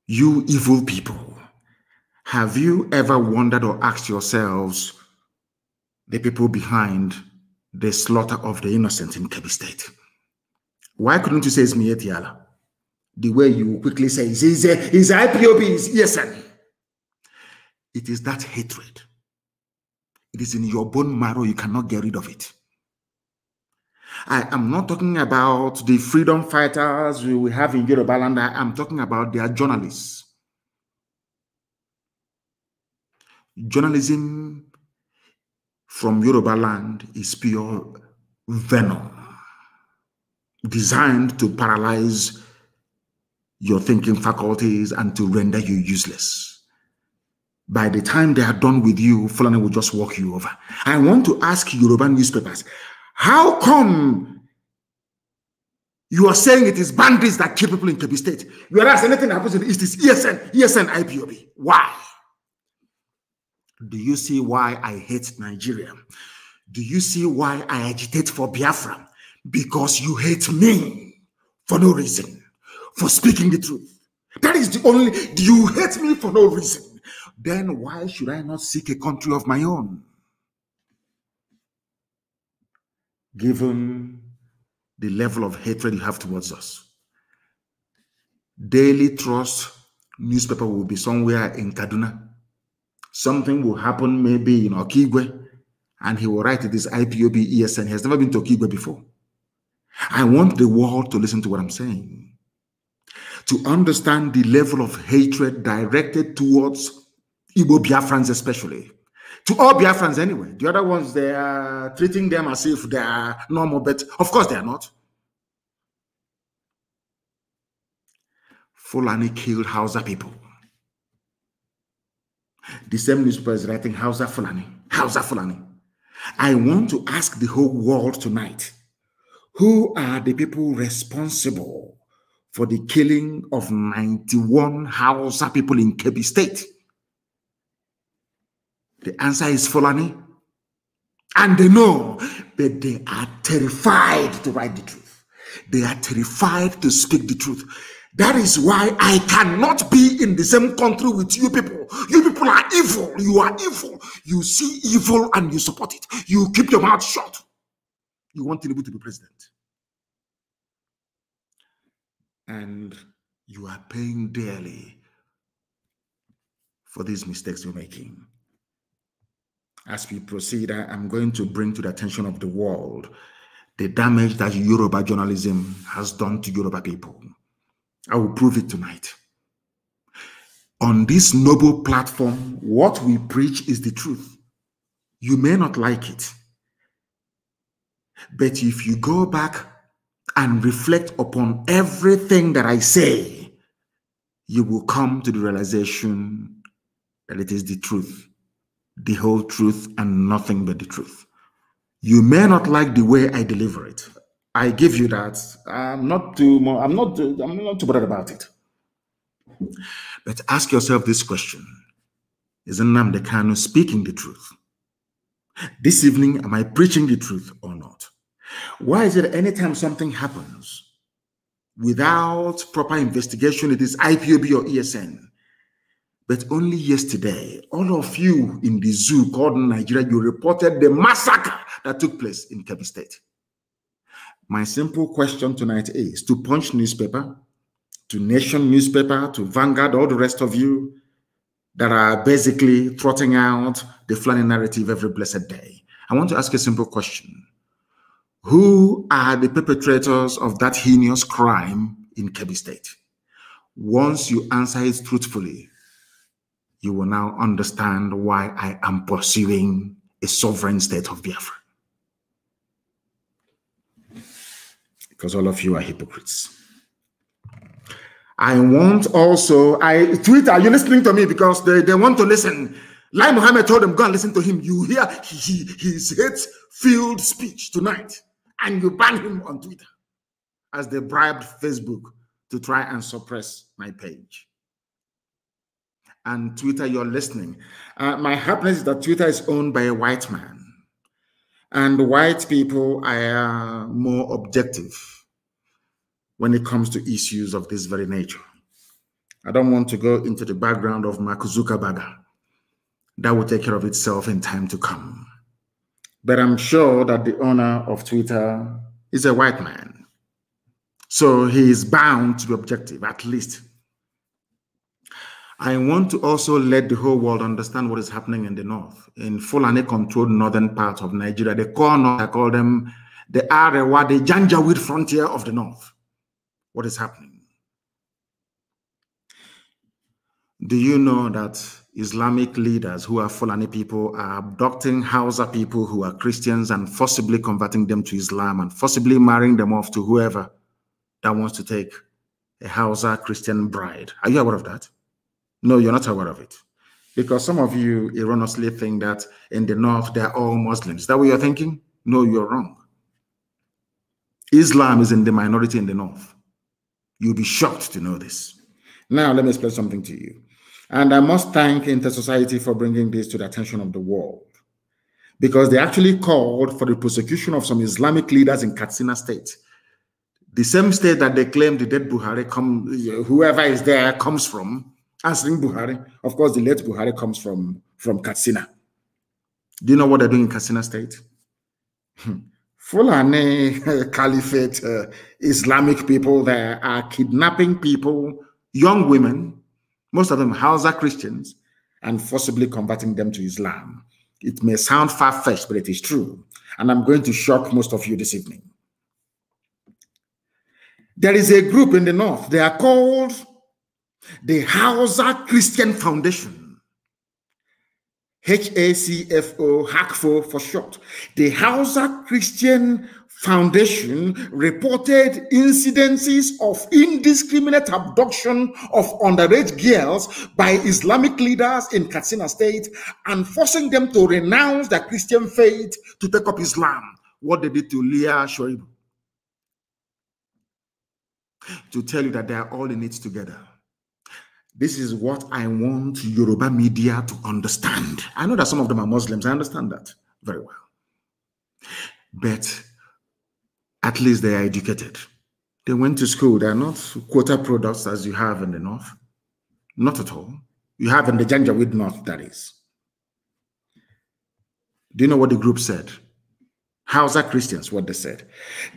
you evil people, have you ever wondered or asked yourselves the people behind the slaughter of the innocent in Kebbi State? Why couldn't you say it's Miyetti Allah? The way you quickly say, it's, is, is IPOB, is ESN. It is that hatred. It is in your bone marrow. You cannot get rid of it. I am not talking about the freedom fighters we have in Yoruba land. I am talking about their journalists. Journalism from Yoruba land is pure venom designed to paralyze your thinking faculties and to render you useless by the time they are done with you, Fulani will just walk you over. I want to ask Yoruba newspapers, how come you are saying it is bandits that kill people in Kebbi State? Whereas anything that happens in the East is ESN, ESN, IPOB. Why? Do you see why I hate Nigeria? Do you see why I agitate for Biafra? Because you hate me for no reason, for speaking the truth. That is the only, do you hate me for no reason? Then why should I not seek a country of my own? Given the level of hatred you have towards us. Daily Trust newspaper will be somewhere in Kaduna. Something will happen maybe in Okigwe, and he will write this IPOB ESN. He has never been to Okigwe before. I want the world to listen to what I'm saying, to understand the level of hatred directed towards Igbo Biafrans especially. To all Biafrans anyway. The other ones, they are treating them as if they are normal, but of course they are not. Fulani killed Hausa people. The same newspaper is writing Hausa Fulani, Hausa Fulani. I want to ask the whole world tonight, who are the people responsible for the killing of 91 Hausa people in Kebbi State? The answer is Fulani. And they know, but they are terrified to write the truth. They are terrified to speak the truth. That is why I cannot be in the same country with you people. You people are evil. You are evil. You see evil and you support it. You keep your mouth shut. You want Tinubu to be president. And you are paying dearly for these mistakes you're making as we proceed, I am going to bring to the attention of the world the damage that Yoruba journalism has done to Yoruba people. I will prove it tonight. On this noble platform, what we preach is the truth. You may not like it, but if you go back and reflect upon everything that I say, you will come to the realization that it is the truth the whole truth and nothing but the truth. You may not like the way I deliver it. I give you that. I'm not too I'm not I'm not too bothered about it. But ask yourself this question. Is Nnamdi Kanu speaking the truth? This evening, am I preaching the truth or not? Why is it anytime something happens without proper investigation, it is IPOB or ESN? But only yesterday, all of you in the zoo called Nigeria, you reported the massacre that took place in Kebbi State. My simple question tonight is to Punch newspaper, to Nation newspaper, to Vanguard, all the rest of you that are basically trotting out the flying narrative every blessed day. I want to ask a simple question. Who are the perpetrators of that heinous crime in Kebbi State? Once you answer it truthfully, you will now understand why I am pursuing a sovereign state of Biafra. Because all of you are hypocrites. I want also, I Twitter, you're listening to me because they, they want to listen. Lai Mohammed told them, go and listen to him. You hear he, he, his hate-filled speech tonight, and you ban him on Twitter as they bribed Facebook to try and suppress my page. And Twitter, you're listening. Uh, my happiness is that Twitter is owned by a white man. And white people are more objective when it comes to issues of this very nature. I don't want to go into the background of Mark Zuckerberg. That will take care of itself in time to come. But I'm sure that the owner of Twitter is a white man. So he is bound to be objective, at least. I want to also let the whole world understand what is happening in the north, in Fulani controlled northern part of Nigeria. The north, I call them the Arewa, the Janjaweed frontier of the north what is happening. Do you know that Islamic leaders who are Fulani people are abducting Hausa people who are Christians and forcibly converting them to Islam and forcibly marrying them off to whoever that wants to take a Hausa Christian bride? Are you aware of that? No, you're not aware of it. Because some of you erroneously think that in the north they're all Muslims. Is that what you're thinking? No, you're wrong. Islam is in the minority in the north. You'll be shocked to know this. Now, let me explain something to you. And I must thank Inter Society for bringing this to the attention of the world because they actually called for the prosecution of some Islamic leaders in Katsina state. The same state that they claim the dead Buhari, come, whoever is there comes from, answering Buhari. Of course, the late Buhari comes from, from Katsina. Do you know what they're doing in Katsina state? Fulani Caliphate uh, Islamic people there are kidnapping people, young women, most of them Hausa Christians, and forcibly converting them to Islam. It may sound far fetched, but it is true. And I'm going to shock most of you this evening. There is a group in the north, they are called the Hausa Christian Foundation. HACFO, HACFO for short. The Hausa Christian Foundation reported incidences of indiscriminate abduction of underage girls by Islamic leaders in Katsina State and forcing them to renounce their Christian faith to take up Islam. What they did to Leah Sharibu. To tell you that they are all in it together. This is what I want Yoruba media to understand. I know that some of them are Muslims. I understand that very well. But at least they are educated. They went to school. They are not quota products as you have in the North. Not at all. You have in the Janjaweed North, that is. Do you know what the group said? Hausa Christians, what they said.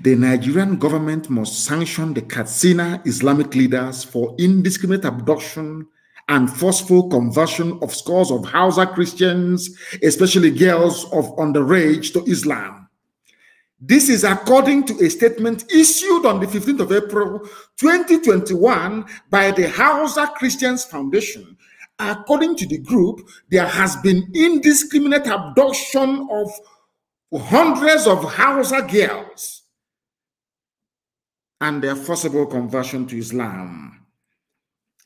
The Nigerian government must sanction the Katsina Islamic leaders for indiscriminate abduction and forceful conversion of scores of Hausa Christians, especially girls of underage, to Islam. This is according to a statement issued on the 15th of April 2021 by the Hausa Christians Foundation. According to the group, there has been indiscriminate abduction of hundreds of Hausa girls and their forcible conversion to Islam.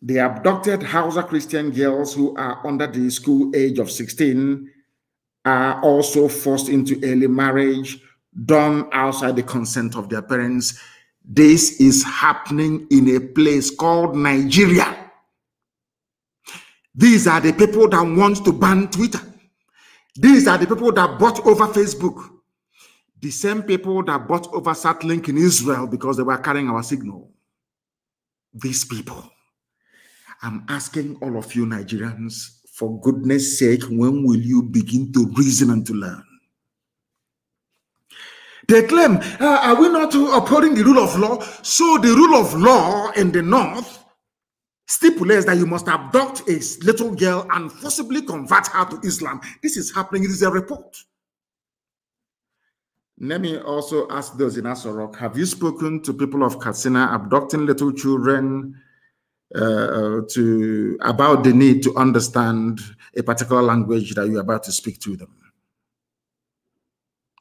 The abducted Hausa Christian girls who are under the school age of 16 are also forced into early marriage done outside the consent of their parents. This is happening in a place called Nigeria. These are the people that want to ban Twitter. These are the people that bought over Facebook. The same people that bought over Satlink in Israel because they were carrying our signal. These people. I'm asking all of you Nigerians, for goodness sake, when will you begin to reason and to learn? They claim, uh, are we not upholding the rule of law? So the rule of law in the north stipulates that you must abduct a little girl and forcibly convert her to Islam. This is happening. It is a report. Let me also ask those in Aso Rock, have you spoken to people of Katsina abducting little children uh, to about the need to understand a particular language that you're about to speak to them?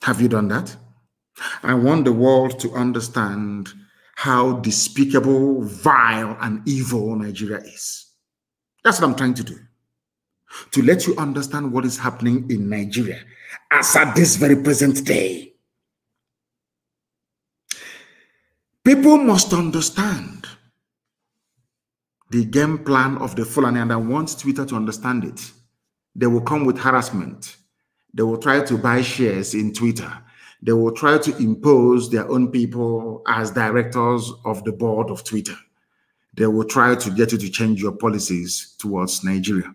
Have you done that? I want the world to understand how despicable, vile, and evil Nigeria is. That's what I'm trying to do. To let you understand what is happening in Nigeria as at this very present day. People must understand the game plan of the Fulani, and I want Twitter to understand it. They will come with harassment. They will try to buy shares in Twitter they will try to impose their own people as directors of the board of Twitter. They will try to get you to change your policies towards Nigeria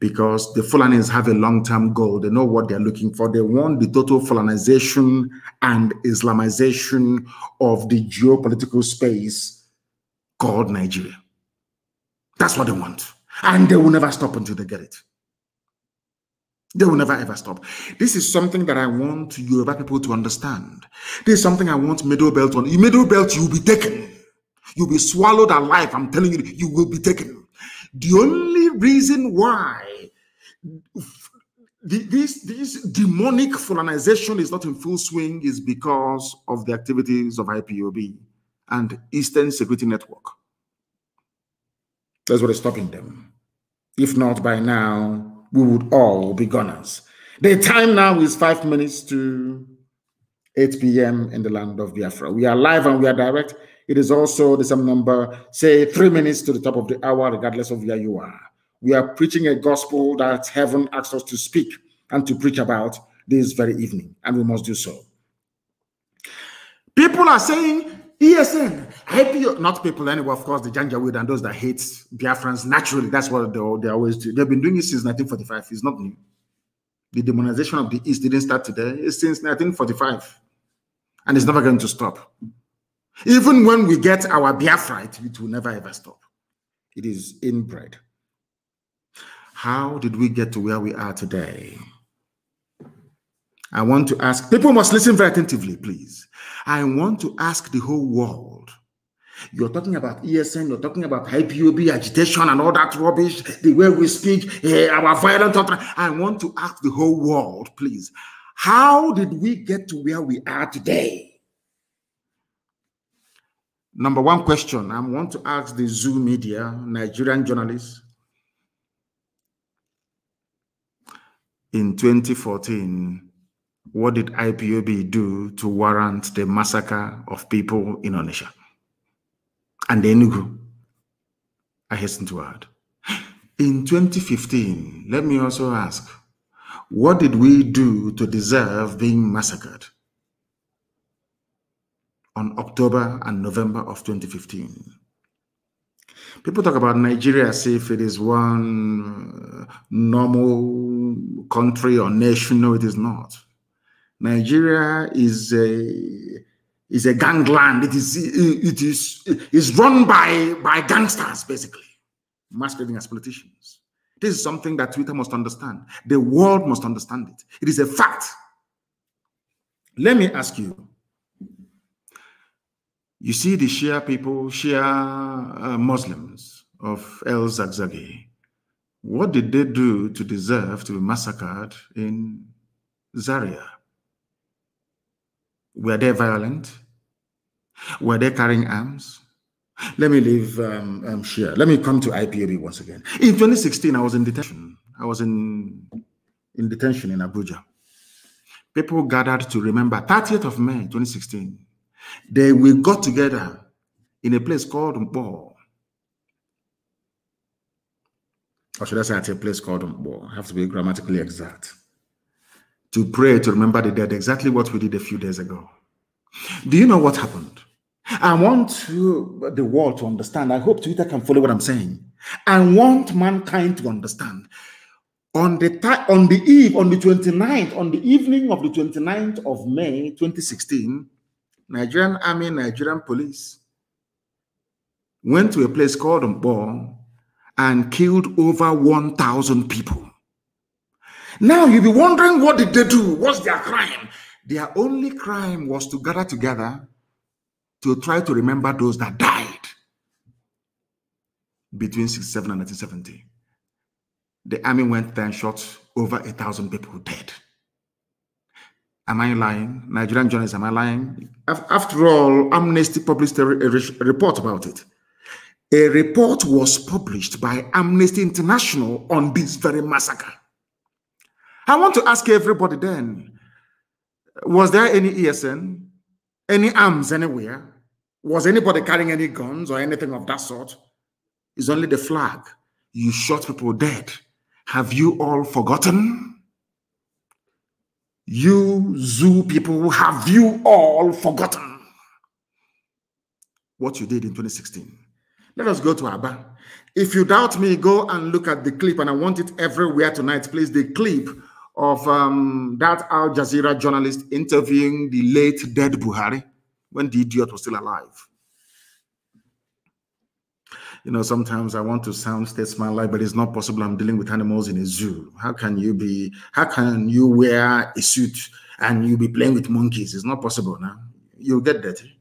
because the Fulanis have a long-term goal. They know what they're looking for. They want the total Fulanization and Islamization of the geopolitical space called Nigeria. That's what they want. And they will never stop until they get it. They will never ever stop. This is something that I want Yoruba people to understand. This is something I want Middle Belt on. In Middle Belt, you will be taken. You'll be swallowed alive. I'm telling you, you will be taken. The only reason why this, this demonic colonization is not in full swing is because of the activities of IPOB and Eastern Security Network. That's what is stopping them. If not by now, we would all be gunners. The time now is five minutes to 8 p.m. in the land of Biafra. We are live and we are direct. It is also the same number, say three minutes to the top of the hour, regardless of where you are. We are preaching a gospel that heaven asks us to speak and to preach about this very evening, and we must do so. People are saying ESN, IPO, not people anyway, of course, the Janjaweed and those that hate Biafrans, naturally, that's what they, they always do. They've been doing it since 1945. It's not new. The demonization of the East didn't start today, it's since 1945. And it's never going to stop. Even when we get our Biafra, it will never ever stop. It is inbred. How did we get to where we are today? I want to ask, people must listen very attentively, please. I want to ask the whole world. You're talking about ESN, you're talking about IPOB agitation and all that rubbish, the way we speak, uh, our violent. I want to ask the whole world, please. How did we get to where we are today? Number one question I want to ask the Zoo media, Nigerian journalists. In 2014, what did IPOB do to warrant the massacre of people in Onitsha? And the Enugu, I hasten to add. In 2015, let me also ask, what did we do to deserve being massacred? On October and November of 2015. People talk about Nigeria as if it is one uh, normal country or nation. No, it is not. Nigeria is a is a gangland. It is it is is run by by gangsters basically, masquerading as politicians. This is something that Twitter must understand. The world must understand it. It is a fact. Let me ask you. You see the Shia people, Shia uh, Muslims of El Zakzaky. What did they do to deserve to be massacred in Zaria? Were they violent? Were they carrying arms? Let me leave um, um, Shia. Let me come to IPOB once again. In 2016, I was in detention. I was in, in detention in Abuja. People gathered to remember 30th of May 2016. They we got together in a place called Nkpor. Or should I say at a place called Nkpor? I have to be grammatically exact. To pray to remember the dead, exactly what we did a few days ago. Do you know what happened? I want to, the world to understand. I hope Twitter can follow what I'm saying. I want mankind to understand. On the on the eve, on the 29th, on the evening of the 29th of May 2016, Nigerian Army, Nigerian Police went to a place called Nkpor and killed over 1,000 people. Now you'll be wondering what did they do? What's their crime? Their only crime was to gather together to try to remember those that died between 67 and 1970. The army went there and shot over a thousand people dead. Am I lying? Nigerian journalists, am I lying? After all, Amnesty published a, report about it. A report was published by Amnesty International on this very massacre. I want to ask everybody then was there any ESN, any arms anywhere? Was anybody carrying any guns or anything of that sort? It's only the flag. You shot people dead. Have you all forgotten? You zoo people, have you all forgotten what you did in 2016? Let us go to Aba. If you doubt me, go and look at the clip, and I want it everywhere tonight, please. The clip of um, that Al Jazeera journalist interviewing the late dead Buhari when the idiot was still alive. You know, sometimes I want to sound statesman like, but it's not possible. I'm dealing with animals in a zoo. How can you be, how can you wear a suit and you be playing with monkeys? It's not possible now. You'll get dirty.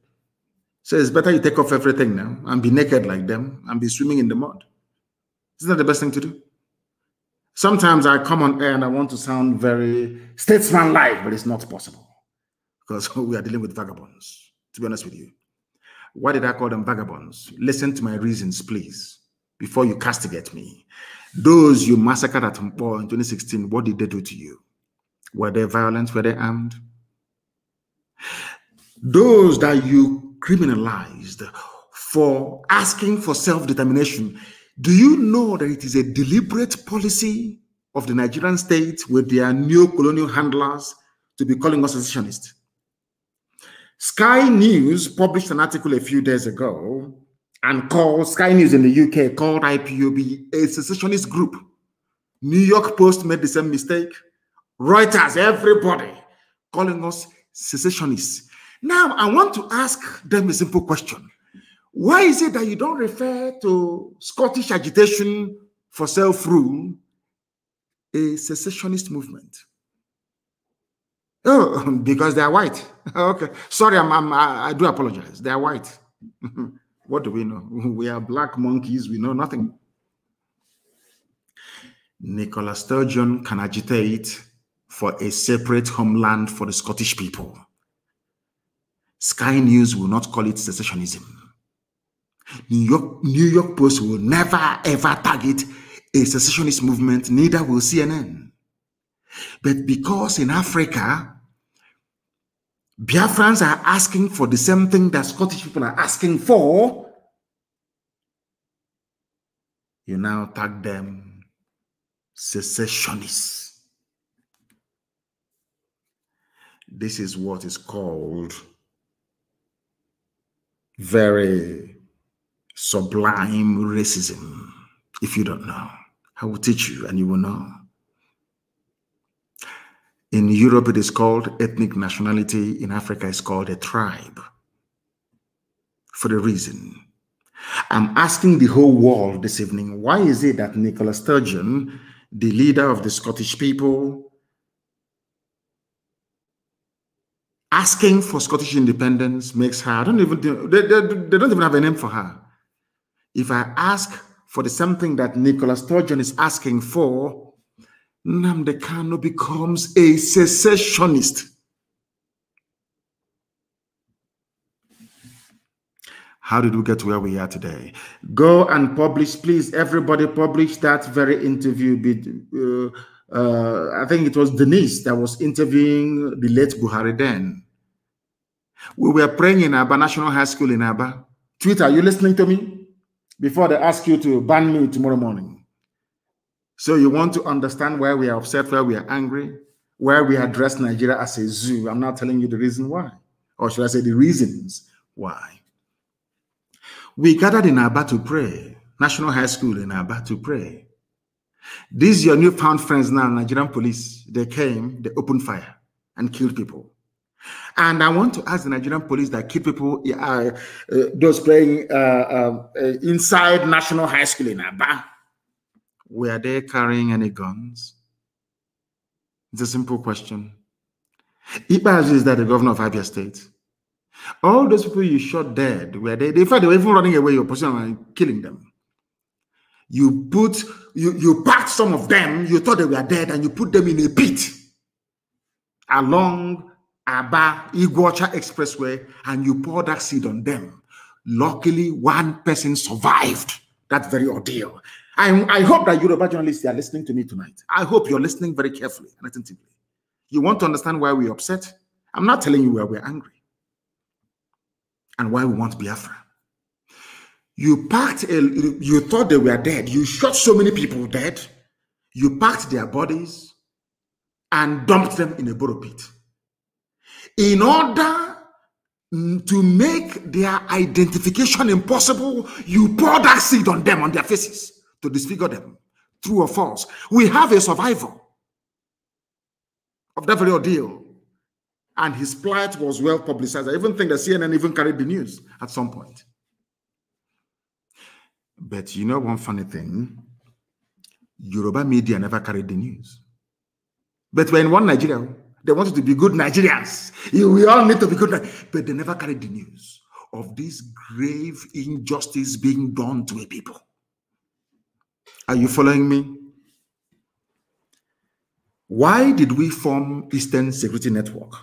So it's better you take off everything now and be naked like them and be swimming in the mud. Isn't that the best thing to do? Sometimes I come on air and I want to sound very statesman-like, but it's not possible because we are dealing with vagabonds, to be honest with you. Why did I call them vagabonds? Listen to my reasons, please, before you castigate me. Those you massacred at Nkpor in 2016, what did they do to you? Were they violent? Were they armed? Those that you criminalized for asking for self-determination, do you know that it is a deliberate policy of the Nigerian state with their neo-colonial handlers to be calling us secessionists? Sky News published an article a few days ago and called Sky News in the UK called IPOB a secessionist group. New York Post made the same mistake. Reuters, everybody calling us secessionists. Now, I want to ask them a simple question. Why is it that you don't refer to Scottish agitation for self-rule, a secessionist movement? Oh, because they are white. okay. Sorry, I'm, I'm, i do apologize. They are white. what do we know? We are black monkeys. We know nothing. Nicola Sturgeon can agitate for a separate homeland for the Scottish people. Sky News will not call it secessionism. New York, New York Post will never ever target a secessionist movement, neither will CNN. But because in Africa, Biafrans are asking for the same thing that Scottish people are asking for, you now tag them secessionists. This is what is called very sublime racism. If you don't know, I will teach you and you will know. In Europe, it is called ethnic nationality. In Africa, it's called a tribe. For the reason, I'm asking the whole world this evening, why is it that Nicola Sturgeon, the leader of the Scottish people, asking for Scottish independence makes her, I don't even, they, they, they don't even have a name for her. If I ask for the something that Nicholas Sturgeon is asking for, Nnamdi Kanu becomes a secessionist. How did we get where we are today? Go and publish, please. Everybody publish that very interview. Uh, uh, I think it was Denise that was interviewing the late Buhari then. We were praying in Aba National High School in Aba. Twitter, are you listening to me? Before they ask you to ban me tomorrow morning. So you want to understand why we are upset, why we are angry? why we address Nigeria as a zoo. I'm not telling you the reason why, or should I say the reasons why. We gathered in Aba to pray, National High School in Aba to pray. These your newfound friends now, Nigerian police, they came, they opened fire and killed people. And I want to ask the Nigerian police that killed people, uh, uh, those playing uh, uh, uh, inside National High School in Aba, were they carrying any guns? It's a simple question. Ikpeazu is that the governor of Abia State. All those people you shot dead, were they, they felt they were even running away your position and killing them. You put, you, you packed some of them, you thought they were dead, and you put them in a pit along Aba Igweocha Expressway, and you pour that seed on them. Luckily, one person survived that very ordeal. I, I hope that Yoruba journalists are listening to me tonight. I hope you're listening very carefully and attentively. You want to understand why we're upset? I'm not telling you why we're angry and why we want Biafra. You packed, a, you thought they were dead. You shot so many people dead. You packed their bodies and dumped them in a borrow pit. In order to make their identification impossible, you pour that seed on them, on their faces to disfigure them, true or false. We have a survivor of that very ordeal. And his plight was well publicized. I even think that CNN even carried the news at some point. But you know one funny thing? Yoruba media never carried the news. But when one Nigeria, oh. They wanted to be good Nigerians. We all need to be good, but they never carried the news of this grave injustice being done to a people. Are you following me? Why did we form Eastern Security Network?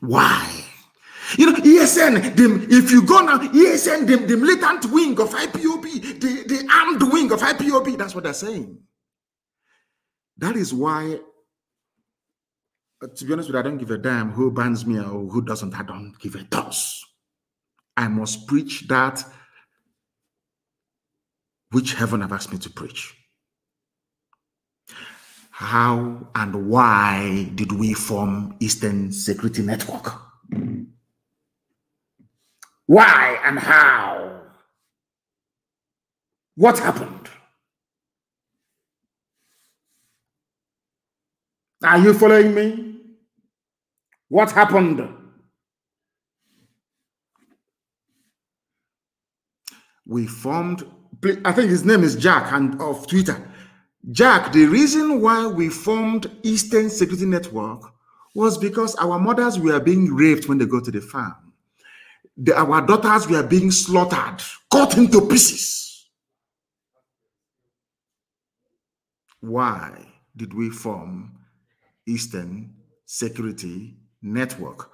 Why? You know, ESN, the, if you go now, ESN, the, the militant wing of IPOB, the, the armed wing of IPOB, that's what they're saying. That is why, uh, to be honest with you, I don't give a damn who bans me or who doesn't. I don't give a toss. I must preach that which heaven have asked me to preach. How and why did we form Eastern Security Network? Why and how? What happened? Are you following me? What happened? We formed I think his name is Jack and of Twitter. Jack, the reason why we formed Eastern Security Network was because our mothers were being raped when they go to the farm. The, our daughters were being slaughtered, cut into pieces. Why did we form Eastern Security Network?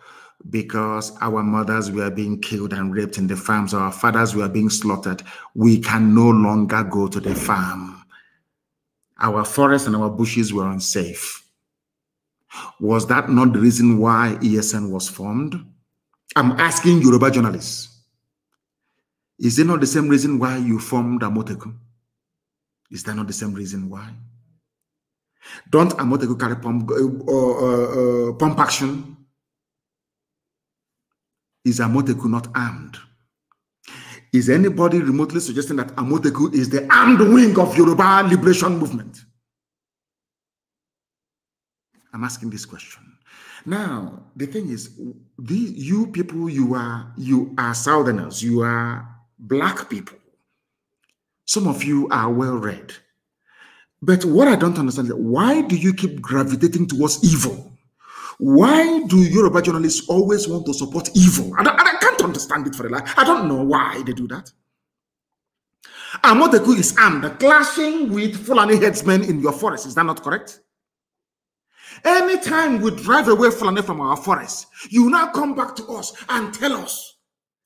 because our mothers were being killed and raped in the farms, our fathers were being slaughtered, we can no longer go to the farm. Our forests and our bushes were unsafe. Was that not the reason why ESN was formed? I'm asking Yoruba journalists. Is it not the same reason why you formed Amotekun? Is that not the same reason why? Don't Amotekun carry pump, uh, uh, uh, pump action is Amotekun not armed? Is anybody remotely suggesting that Amotekun is the armed wing of Yoruba liberation movement? I'm asking this question. Now, the thing is, the, you people, you are you are Southerners, you are black people. Some of you are well read. But what I don't understand is why do you keep gravitating towards evil? Why do Yoruba journalists always want to support evil? I, I can't understand it for a life. I don't know why they do that. Amotekun is armed, clashing with Fulani headsmen in your forest. Is that not correct? Anytime we drive away Fulani from our forest, you now come back to us and tell us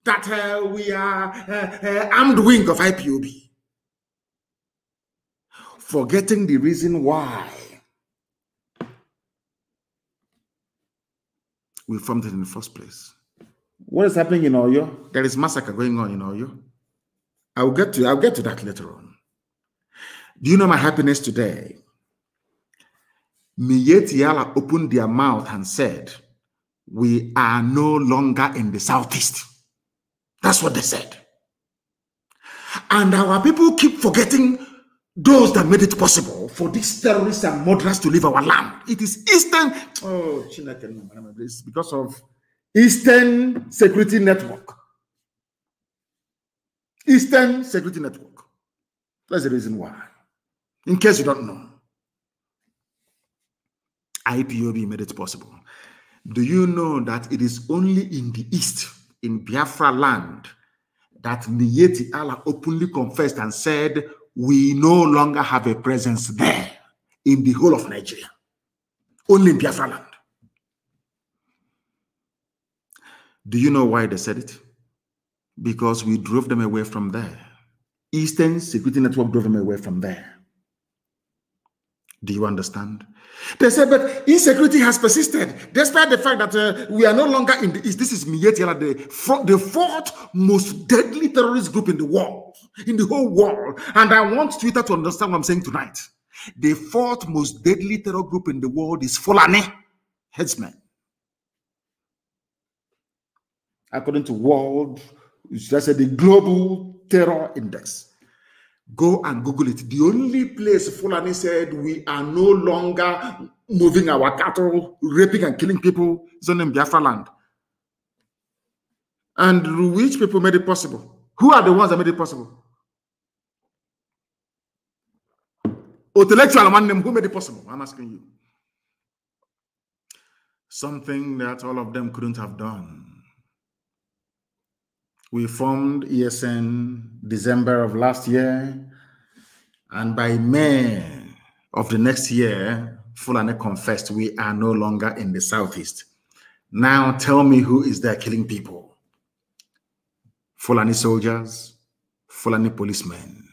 that uh, we are uh, uh, armed wing of IPOB. Forgetting the reason why we formed it in the first place. What is happening in Oyo? There is massacre going on in Oyo. I'll get to I'll get to that later on. Do you know my happiness today? Miyetti Allah opened their mouth and said, We are no longer in the southeast. That's what they said. And our people keep forgetting those that made it possible for these terrorists and murderers to leave our land. It is Eastern, oh, it's because of Eastern Security Network. Eastern Security Network. That's the reason why. In case you don't know, IPOB made it possible. Do you know that it is only in the East, in Biafra land, that Miyetti Allah openly confessed and said, we no longer have a presence there in the whole of Nigeria, only in Biafra land. Do you know why they said it? Because we drove them away from there. Eastern Security Network drove them away from there. Do you understand? They said, but insecurity has persisted despite the fact that uh, we are no longer in the East. This is Miyetti Allah, the, the fourth most deadly terrorist group in the world, in the whole world. And I want Twitter to understand what I'm saying tonight. The fourth most deadly terror group in the world is Fulani headsmen. According to World, that's the Global Terror Index. Go and Google it. The only place Fulani said we are no longer moving our cattle, raping and killing people is on Biafra land. And which people made it possible? Who are the ones that made it possible? Intellectual man, who made it possible? I'm asking you. Something that all of them couldn't have done. We formed ESN December of last year, and by May of the next year, Fulani confessed we are no longer in the southeast. Now tell me who is there killing people? Fulani soldiers, Fulani policemen,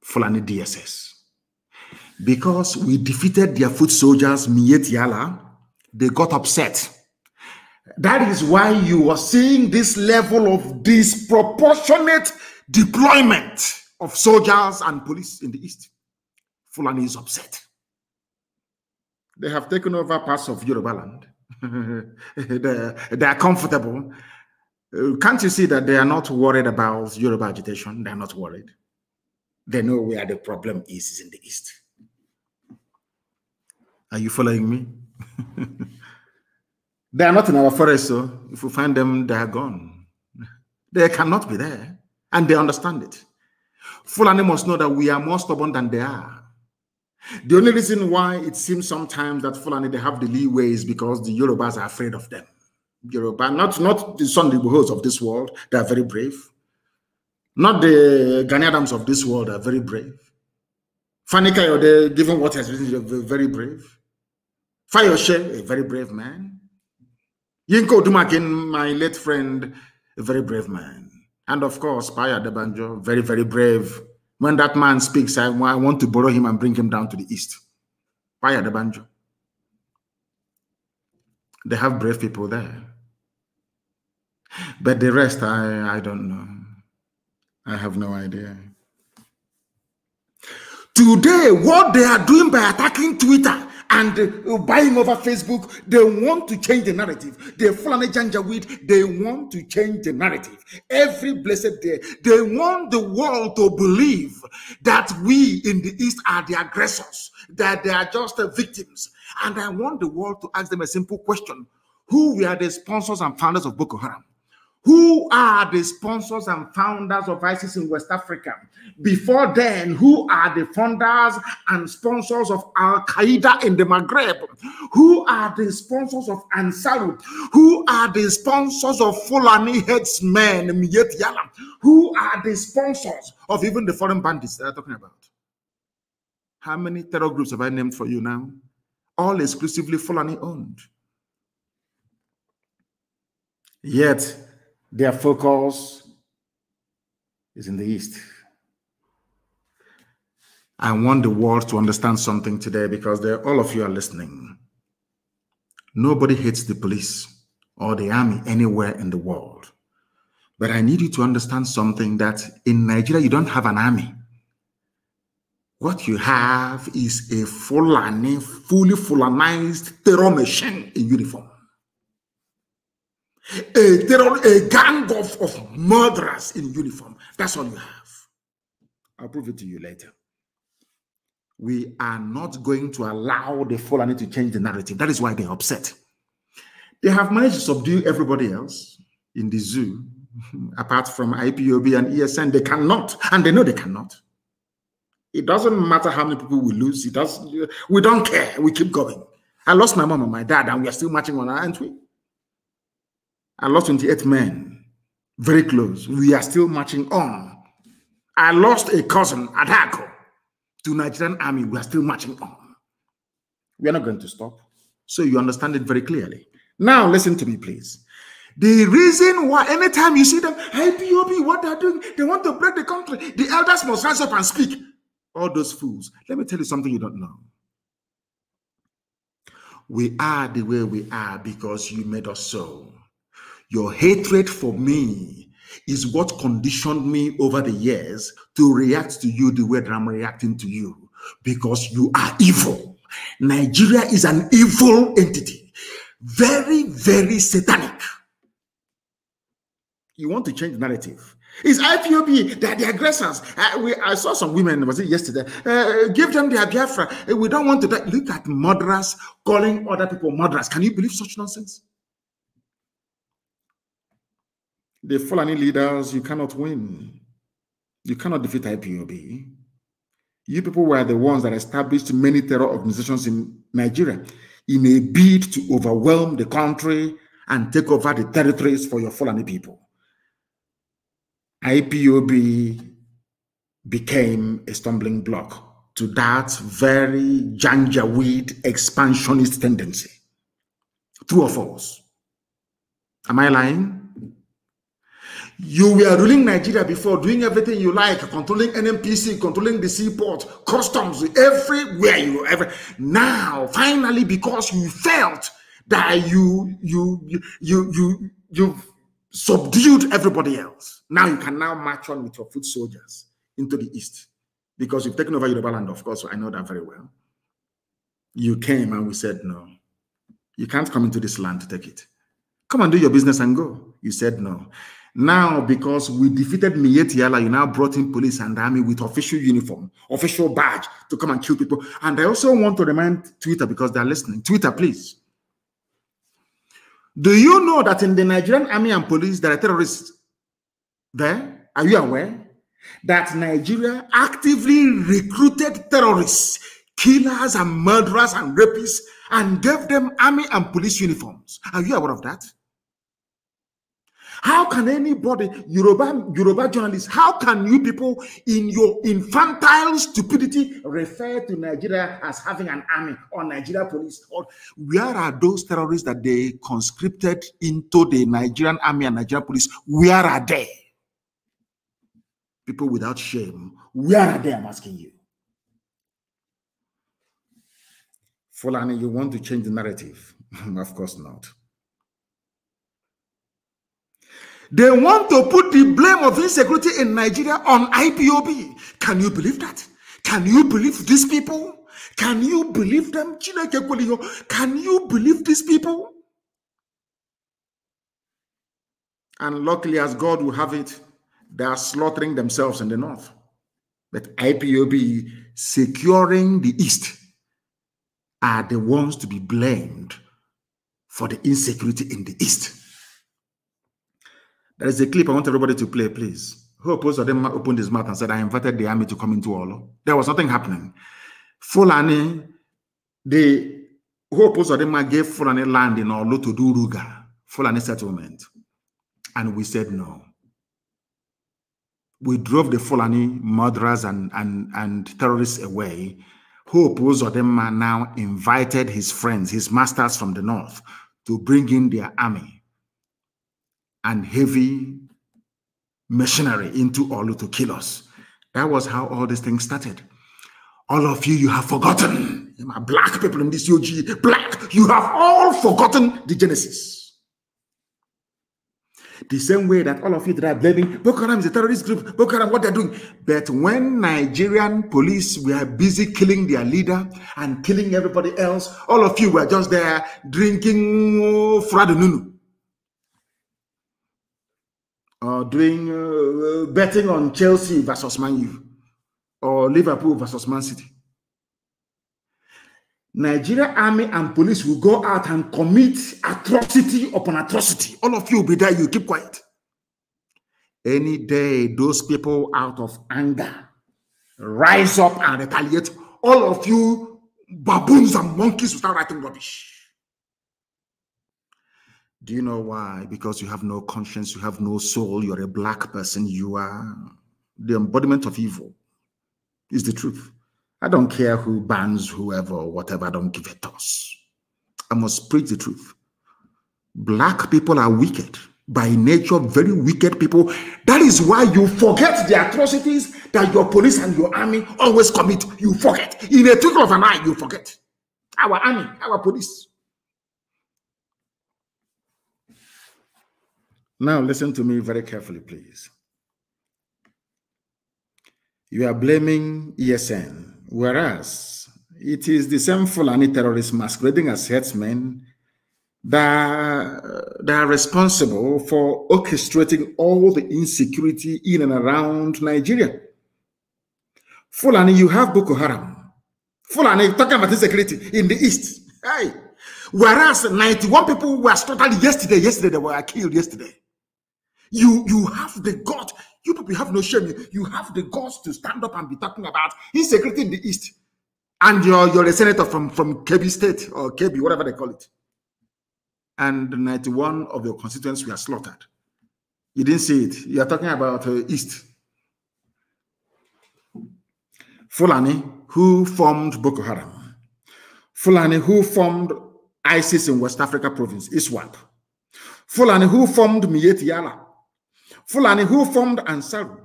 Fulani DSS. Because we defeated their foot soldiers, Miyetti Allah, they got upset that is why you are seeing this level of disproportionate deployment of soldiers and police in the east. Fulani is upset. They have taken over parts of Yoruba land. they, they are comfortable. Uh, can't you see that they are not worried about Yoruba agitation? They are not worried. They know where the problem is, is in the east. Are you following me? They are not in our forest, so if we find them, they are gone. They cannot be there, and they understand it. Fulani must know that we are more stubborn than they are. The only reason why it seems sometimes that Fulani they have the leeway is because the Yorubas are afraid of them. Yoruba, not not the Sunday Igbohos of this world, they are very brave. Not the Ghanaians of this world are very brave. Fani-Kayode, given what has been very brave. Fayose, a very brave man. Yinka Odumakin, my late friend, a very brave man. And of course, Pa Adebanjo, very, very brave. When that man speaks, I, I want to borrow him and bring him down to the east. Pa Adebanjo. They have brave people there. But the rest, I, I don't know. I have no idea. Today, what they are doing by attacking Twitter and uh, buying over Facebook. They want to change the narrative. The Fulani Janjaweed, they want to change the narrative. Every blessed day, they want the world to believe that we in the East are the aggressors, that they are just the victims. And I want the world to ask them a simple question Who were the sponsors and founders of Boko Haram? Who are the sponsors and founders of ISIS in West Africa. Before then, who are the founders and sponsors of Al Qaeda in the Maghreb? Who are the sponsors of Ansaru? Who are the sponsors of Fulani headsmen, Miyetti Allah? Who are the sponsors of even the foreign bandits that I'm talking about? How many terror groups have I named for you now? All exclusively Fulani owned. Yet, their focus is in the East. I want the world to understand something today because all of you are listening. Nobody hates the police or the army anywhere in the world. But I need you to understand something that in Nigeria, you don't have an army. What you have is a Fulani, fully Fulanized terror machine in uniform. A terror, a gang of, of murderers in uniform. That's all you have. I'll prove it to you later. We are not going to allow the Fulani to change the narrative. That is why they're upset. They have managed to subdue everybody else in the zoo, apart from IPOB and ESN. They cannot, and they know they cannot. It doesn't matter how many people we lose. It does. We don't care. We keep going. I lost my mom and my dad, and we are still marching on, aren't we? I lost 28 men, very close. We are still marching on. I lost a cousin, Adako, to Nigerian army. We are still marching on. We are not going to stop. So you understand it very clearly. Now listen to me, please. The reason why anytime you see them, IPOB, what they're doing, they want to break the country. The elders must rise up and speak. All those fools. Let me tell you something you don't know. We are the way we are because you made us so. Your hatred for me is what conditioned me over the years to react to you the way that I'm reacting to you because you are evil. Nigeria is an evil entity, very, very satanic. You want to change the narrative. It's IPOB, they're the aggressors. Uh, we, I saw some women, was it yesterday? Uh, give them their Biafra. Uh, we don't want to die. Look at murderers calling other people murderers. Can you believe such nonsense? The Fulani leaders, you cannot win. You cannot defeat IPOB. You people were the ones that established many terror organizations in Nigeria in a bid to overwhelm the country and take over the territories for your Fulani people. IPOB became a stumbling block to that very janjaweed expansionist tendency. True or false? Am I lying? You were ruling Nigeria before, doing everything you like, controlling NNPC, controlling the seaport, customs, everywhere you ever. Now, finally, because you felt that you you you you you you've subdued everybody else. Now you can now march on with your foot soldiers into the east because you've taken over Yoruba land. Of course, I know that very well. You came and we said no. You can't come into this land to take it. Come and do your business and go. You said no. Now, because we defeated Miyetti Allah, you now brought in police and army with official uniform, official badge to come and kill people. And I also want to remind Twitter because they're listening. Twitter, please. Do you know that in the Nigerian army and police there are terrorists there? Are you aware? That Nigeria actively recruited terrorists, killers and murderers and rapists and gave them army and police uniforms. Are you aware of that? How can anybody, Yoruba, Yoruba journalists, how can you people in your infantile stupidity refer to Nigeria as having an army or Nigeria police? Or where are those terrorists that they conscripted into the Nigerian army and Nigerian police? Where are they? People without shame, where are they? I'm asking you. Fulani, you want to change the narrative? of course not. They want to put the blame of insecurity in Nigeria on IPOB. Can you believe that? Can you believe these people? Can you believe them? Can you believe these people? And luckily, as God will have it, they are slaughtering themselves in the north. But IPOB securing the east are the ones to be blamed for the insecurity in the east. There is a clip I want everybody to play, please. Hope Uzodimma opened his mouth and said, I invited the army to come into Orlu. There was nothing happening. Fulani, the Hope Uzodimma gave Fulani land in Orlu to do Ruga, Fulani settlement. And we said no. We drove the Fulani murderers and, and, and terrorists away. Hope Uzodimma now invited his friends, his masters from the north, to bring in their army and heavy machinery into Orlu to kill us. That was how all these things started. All of you, you have forgotten. My black people in this UG, black, you have all forgotten the Genesis. The same way that all of you that are blaming Boko Haram is a terrorist group, Boko Haram, what they're doing. But when Nigerian police were busy killing their leader and killing everybody else, all of you were just there drinking oh, Fradununu or doing uh, betting on Chelsea versus Man U or Liverpool versus Man City. Nigeria army and police will go out and commit atrocity upon atrocity. All of you will be there, you keep quiet. Any day, those people out of anger rise up and retaliate. All of you baboons and monkeys start writing rubbish. Do you know why? Because you have no conscience, you have no soul, you're a black person, you are the embodiment of evil, is the truth. I don't care who bans whoever or whatever, I don't give a toss. I must preach the truth. Black people are wicked. By nature, very wicked people. That is why you forget the atrocities that your police and your army always commit. You forget. In a twinkle of an eye, you forget. Our army, our police. Now, listen to me very carefully, please. You are blaming ESN Whereas it is the same Fulani terrorists masquerading as headsmen that, that are responsible for orchestrating all the insecurity in and around Nigeria. Fulani, you have Boko Haram. Fulani, talking about insecurity in the east. Hey. Whereas 91 people were slaughtered yesterday, yesterday they were killed yesterday. You you have the God you people have no shame. You have the guts to stand up and be talking about insecurity in the East. And you're, you're a senator from, from Kebbi State or Kebbi, whatever they call it. And 91 of your constituents were slaughtered. You didn't see it. You're talking about uh, East. Fulani, who formed Boko Haram. Fulani, who formed ISIS in West Africa province, ISWAP. Fulani, who formed Miyetti Allah Fulani who formed Ansaru.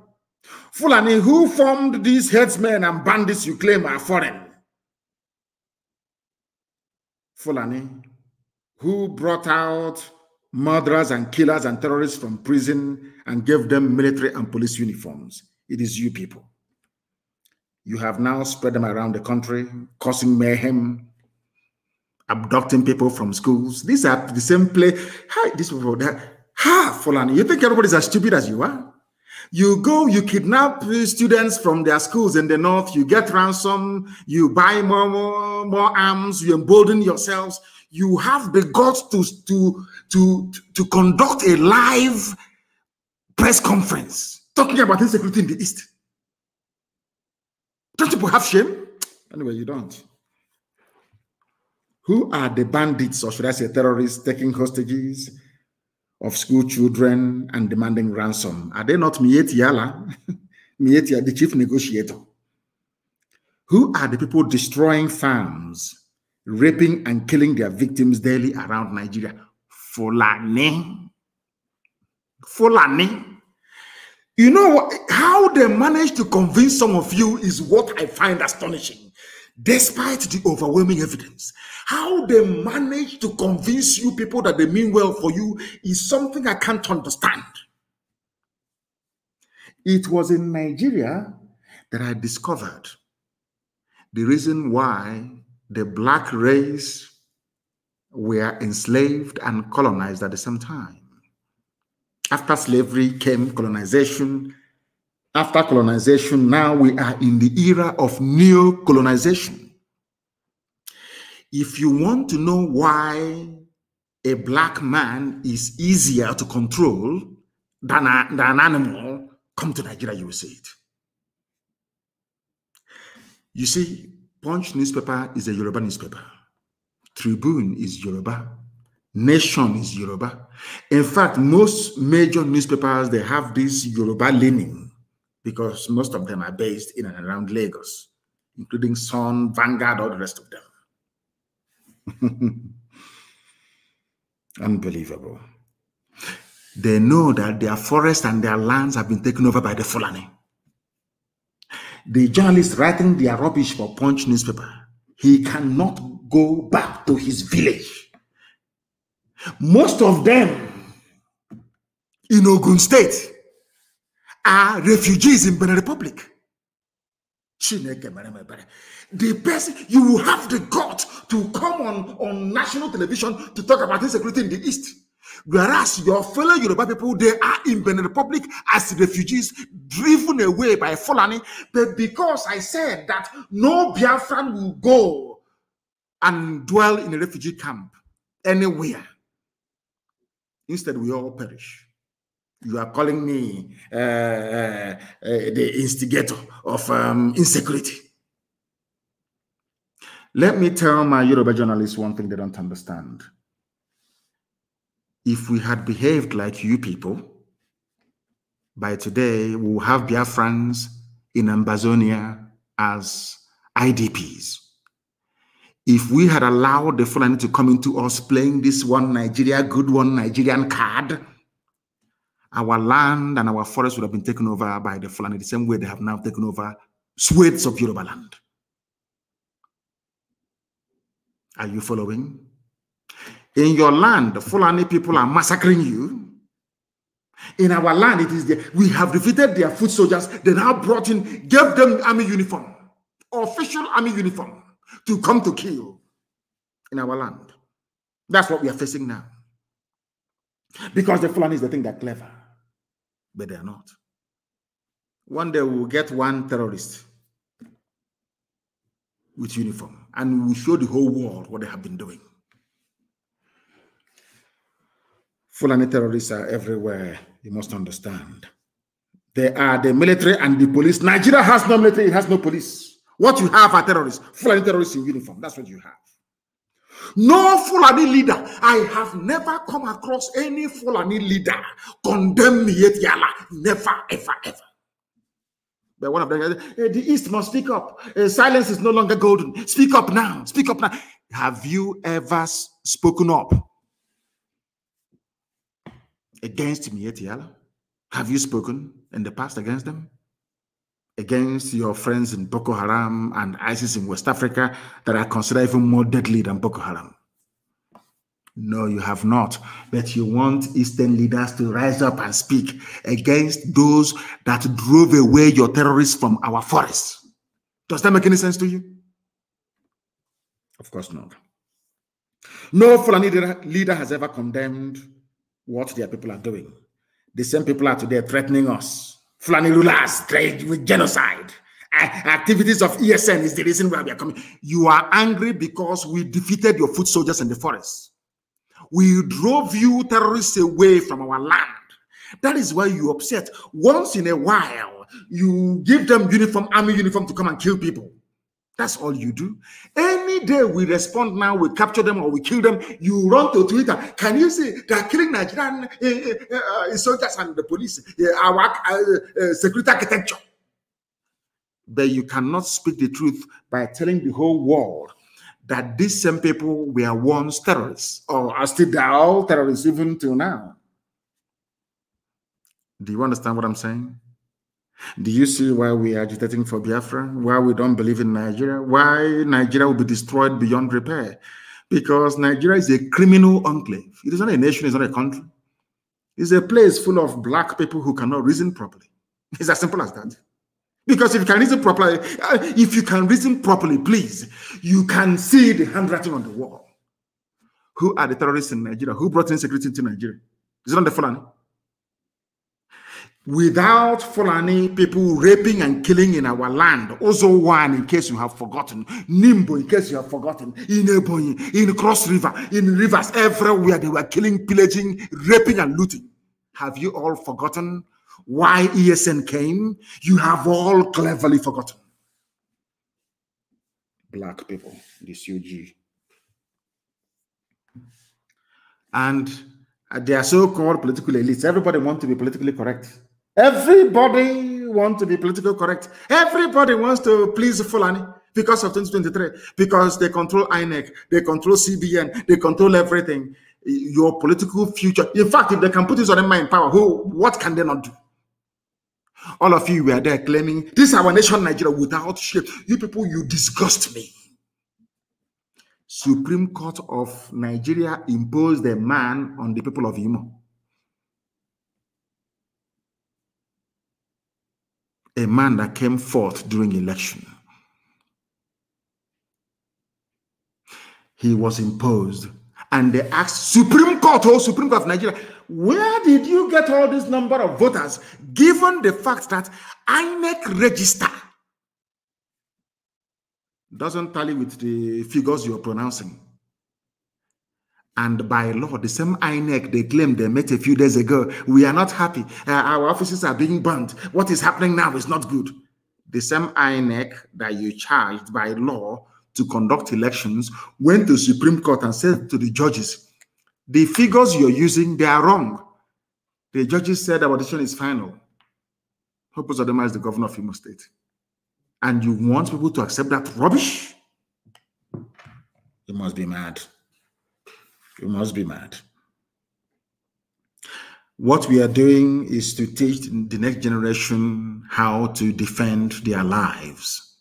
Fulani who formed these headsmen and bandits you claim are foreign. Fulani who brought out murderers and killers and terrorists from prison and gave them military and police uniforms. It is you people. You have now spread them around the country, causing mayhem, abducting people from schools. These are the same place. Hi, these people, Ha, Fulani, you think everybody's as stupid as you are? You go, you kidnap students from their schools in the north, you get ransom, you buy more, more, more arms, you embolden yourselves. You have the guts to, to, to, to conduct a live press conference talking about insecurity in the East. Don't you have shame? Anyway, you don't. Who are the bandits, or should I say terrorists, taking hostages? Of school children and demanding ransom. Are they not Miyetti Allah? Mieti, the chief negotiator. Who are the people destroying farms, raping and killing their victims daily around Nigeria? Fulani. Fulani. You know? How they manage to convince some of you is what I find astonishing despite the overwhelming evidence. How they manage to convince you people that they mean well for you is something I can't understand. It was in Nigeria that I discovered the reason why the black race were enslaved and colonized at the same time. After slavery came colonization, after colonization, now we are in the era of neo colonization. If you want to know why a black man is easier to control than, a, than an animal, come to Nigeria, you will see it. You see, Punch newspaper is a Yoruba newspaper. Tribune is Yoruba. Nation is Yoruba. In fact, most major newspapers, they have this Yoruba leaning because most of them are based in and around Lagos, including Sun, Vanguard, all the rest of them. Unbelievable. They know that their forests and their lands have been taken over by the Fulani. The journalist writing their rubbish for Punch newspaper, he cannot go back to his village. Most of them in Ogun State are refugees in Benin Republic. The person you will have the gut to come on, on national television to talk about insecurity in the East. Whereas your fellow Yoruba people, they are in Benin Republic as refugees driven away by Fulani. But because I said that no Biafran will go and dwell in a refugee camp anywhere, instead we all perish. You are calling me uh, uh, uh, the instigator of um, insecurity. Let me tell my Yoruba journalists one thing they don't understand. If we had behaved like you people, by today we will have Biafrans in Ambazonia as IDPs. If we had allowed the Fulani to come into us playing this one Nigeria, good one Nigerian card, our land and our forests would have been taken over by the Fulani the same way they have now taken over swathes of Yoruba land. Are you following? In your land, the Fulani people are massacring you. In our land, it is there. We have defeated their foot soldiers. They now brought in, gave them army uniform, official army uniform, to come to kill in our land. That's what we are facing now. Because the Fulani is the thing they're clever but they are not. One day we will get one terrorist with uniform and we will show the whole world what they have been doing. Fulani terrorists are everywhere, you must understand. They are the military and the police. Nigeria has no military, it has no police. What you have are terrorists, Fulani terrorists in uniform. That's what you have. No Fulani leader. I have never come across any Fulani leader condemn Miyetti Allah. Never, ever, ever. But one of them, uh, the East must speak up. Uh, silence is no longer golden. Speak up now. Speak up now. Have you ever spoken up against Miyetti Allah? Have you spoken in the past against them? Against your friends in Boko Haram and ISIS in West Africa that are considered even more deadly than Boko Haram? No, you have not. But you want Eastern leaders to rise up and speak against those that drove away your terrorists from our forests. Does that make any sense to you? Of course not. No Fulani leader has ever condemned what their people are doing. The same people are today threatening us Fulani rulers trade with genocide. Activities of ESN is the reason why we are coming. You are angry because we defeated your foot soldiers in the forest. We drove you terrorists away from our land. That is why you upset. Once in a while, you give them uniform, army uniform to come and kill people. That's all you do. Any day we respond now, we capture them or we kill them, you run to Twitter. Can you see they're killing Nigerian uh, uh, soldiers and the police, uh, our security architecture? But you cannot speak the truth by telling the whole world that these same people were once terrorists or are still all terrorists even till now. Do you understand what I'm saying? Do you see why we are agitating for Biafra? Why we don't believe in Nigeria? Why Nigeria will be destroyed beyond repair? Because Nigeria is a criminal enclave. It is not a nation, it's not a country. It's a place full of black people who cannot reason properly. It's as simple as that. Because if you can reason properly, uh, if you can reason properly, please, you can see the handwriting on the wall. Who are the terrorists in Nigeria? Who brought insecurity into Nigeria? Is it not the Fulani? Without Fulani people raping and killing in our land. Also, one, in case you have forgotten, Nimbo, in case you have forgotten, in Ebonyi, in Cross River, in rivers, everywhere they were killing, pillaging, raping, and looting. Have you all forgotten why ESN came? You have all cleverly forgotten. Black people, this UG. And they are so-called political elites. Everybody wants to be politically correct. Everybody wants to be politically correct. Everybody wants to please Fulani because of 2023, because they control INEC, they control CBN, they control everything. Your political future. In fact, if they can put this on in power, who what can they not do? All of you were there claiming this is our nation, Nigeria, without shit. You people, you disgust me. Supreme Court of Nigeria imposed a man on the people of Imo a man that came forth during election. He was imposed. And they asked Supreme Court, oh, Supreme Court of Nigeria, where did you get all this number of voters, given the fact that INEC register doesn't tally with the figures you're pronouncing? And by law, the same INEC they claimed they met a few days ago, we are not happy. Uh, our offices are being burnt. What is happening now is not good. The same INEC that you charged by law to conduct elections went to Supreme Court and said to the judges, the figures you're using, they are wrong. The judges said our decision is final. Of them is the governor of Imo State. And you want people to accept that rubbish? You must be mad. You must be mad. What we are doing is to teach the next generation how to defend their lives.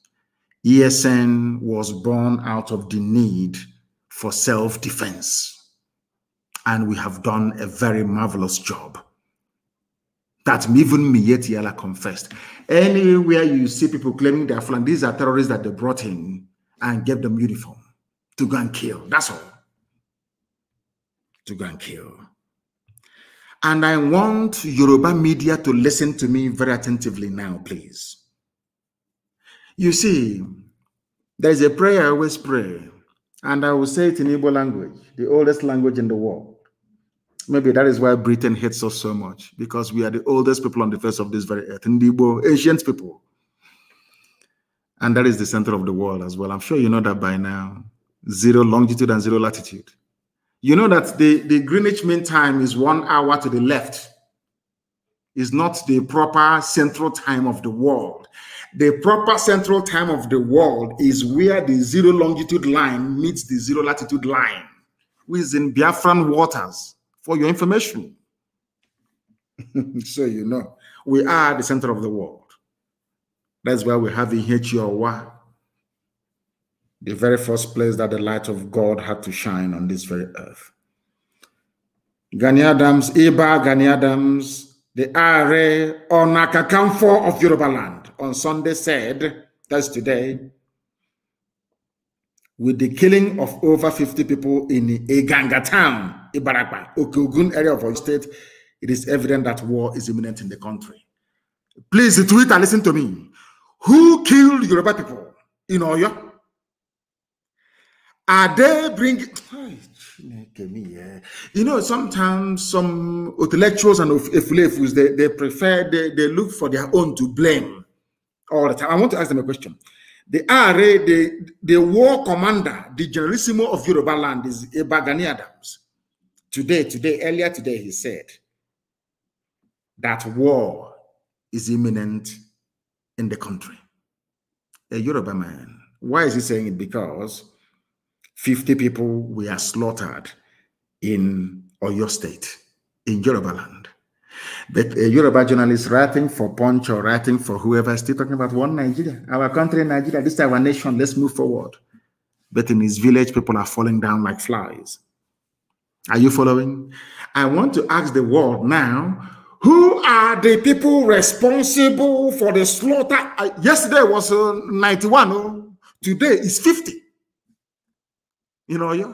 ESN was born out of the need for self defense. And we have done a very marvelous job. That even Miyetti Allah confessed. Anywhere you see people claiming they're Fulani, these are terrorists that they brought in and gave them uniform to go and kill. That's all to go and kill. And I want Yoruba media to listen to me very attentively now, please. You see, there's a prayer I always pray, and I will say it in Igbo language, the oldest language in the world. Maybe that is why Britain hates us so much, because we are the oldest people on the face of this very earth, Igbo, ancient people. And that is the center of the world as well. I'm sure you know that by now. Zero longitude and zero latitude. You know that the, the Greenwich Mean Time is one hour to the left. Is not the proper central time of the world. The proper central time of the world is where the zero longitude line meets the zero latitude line, which is in Biafran waters, for your information. so you know, we are the center of the world. That's why we have in HUR the very first place that the light of God had to shine on this very earth. Gani Adams, Iba Gani Adams, the Are Ona Kakanfo of Yoruba land on Sunday said, that's today, with the killing of over 50 people in Igangan town, Ibarapa, Oke-Ogun area of our state, it is evident that war is imminent in the country. Please tweet and listen to me. Who killed Yoruba people in Oyo? Are they bringing? Eh. You know, sometimes some intellectuals and efulefus, they, they prefer, they, they look for their own to blame all the time. I want to ask them a question. The RA, the, the war commander, the generalissimo of Yoruba land is Iba Gani Adams. Today, today, earlier today, he said that war is imminent in the country. A Yoruba man. Why is he saying it? Because 50 people were slaughtered in Oyo State, in Yoruba land. But a Yoruba journalist writing for Punch or writing for whoever is still talking about one Nigeria, our country, Nigeria, this is our nation, let's move forward. But in his village, people are falling down like flies. Are you following? I want to ask the world now who are the people responsible for the slaughter? Uh, yesterday was uh, 91, oh, today is 50 you know, yeah.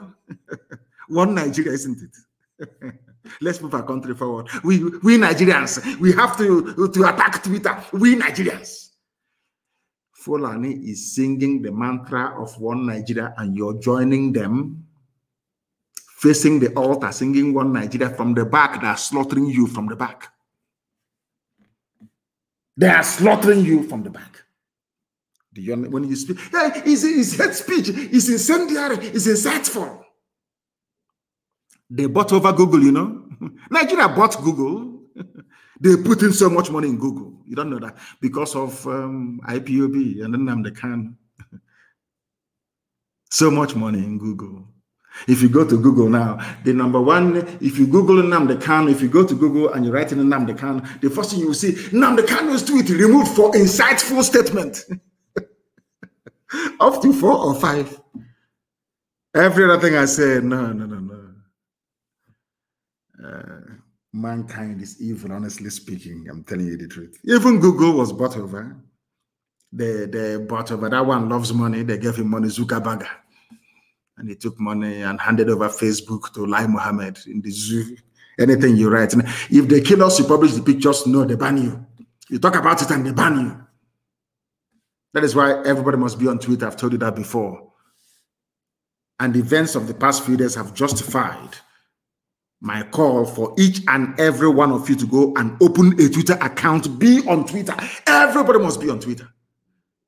One Nigeria, isn't it? Let's move our country forward. We we Nigerians, we have to, to attack Twitter. We Nigerians. Fulani is singing the mantra of one Nigeria, and you're joining them, facing the altar, singing one Nigeria from the back. They're slaughtering you from the back. They are slaughtering you from the back. Do you when you speak? Yeah, it's, it's hate speech. It's incendiary. It's insightful. They bought over Google, you know. Nigeria bought Google. they put in so much money in Google. You don't know that because of um, IPOB and then Nnamdi Kanu. so much money in Google. If you go to Google now, the number one, if you Google Nnamdi Kanu, if you go to Google and you write in Nnamdi Kanu, the first thing you will see, Nnamdi Kanu was tweet removed for insightful statement. Up to four or five. Every other thing I said, no, no, no, no. Uh, mankind is evil, honestly speaking. I'm telling you the truth. Even Google was bought over. They, they bought over. That one loves money. They gave him money, Zuckerberg. And he took money and handed over Facebook to Lai Mohammed in the zoo. Anything you write. If they kill us, you publish the pictures, no, they ban you. You talk about it and they ban you. That is why everybody must be on Twitter. I've told you that before. And the events of the past few days have justified my call for each and every one of you to go and open a Twitter account, be on Twitter. Everybody must be on Twitter.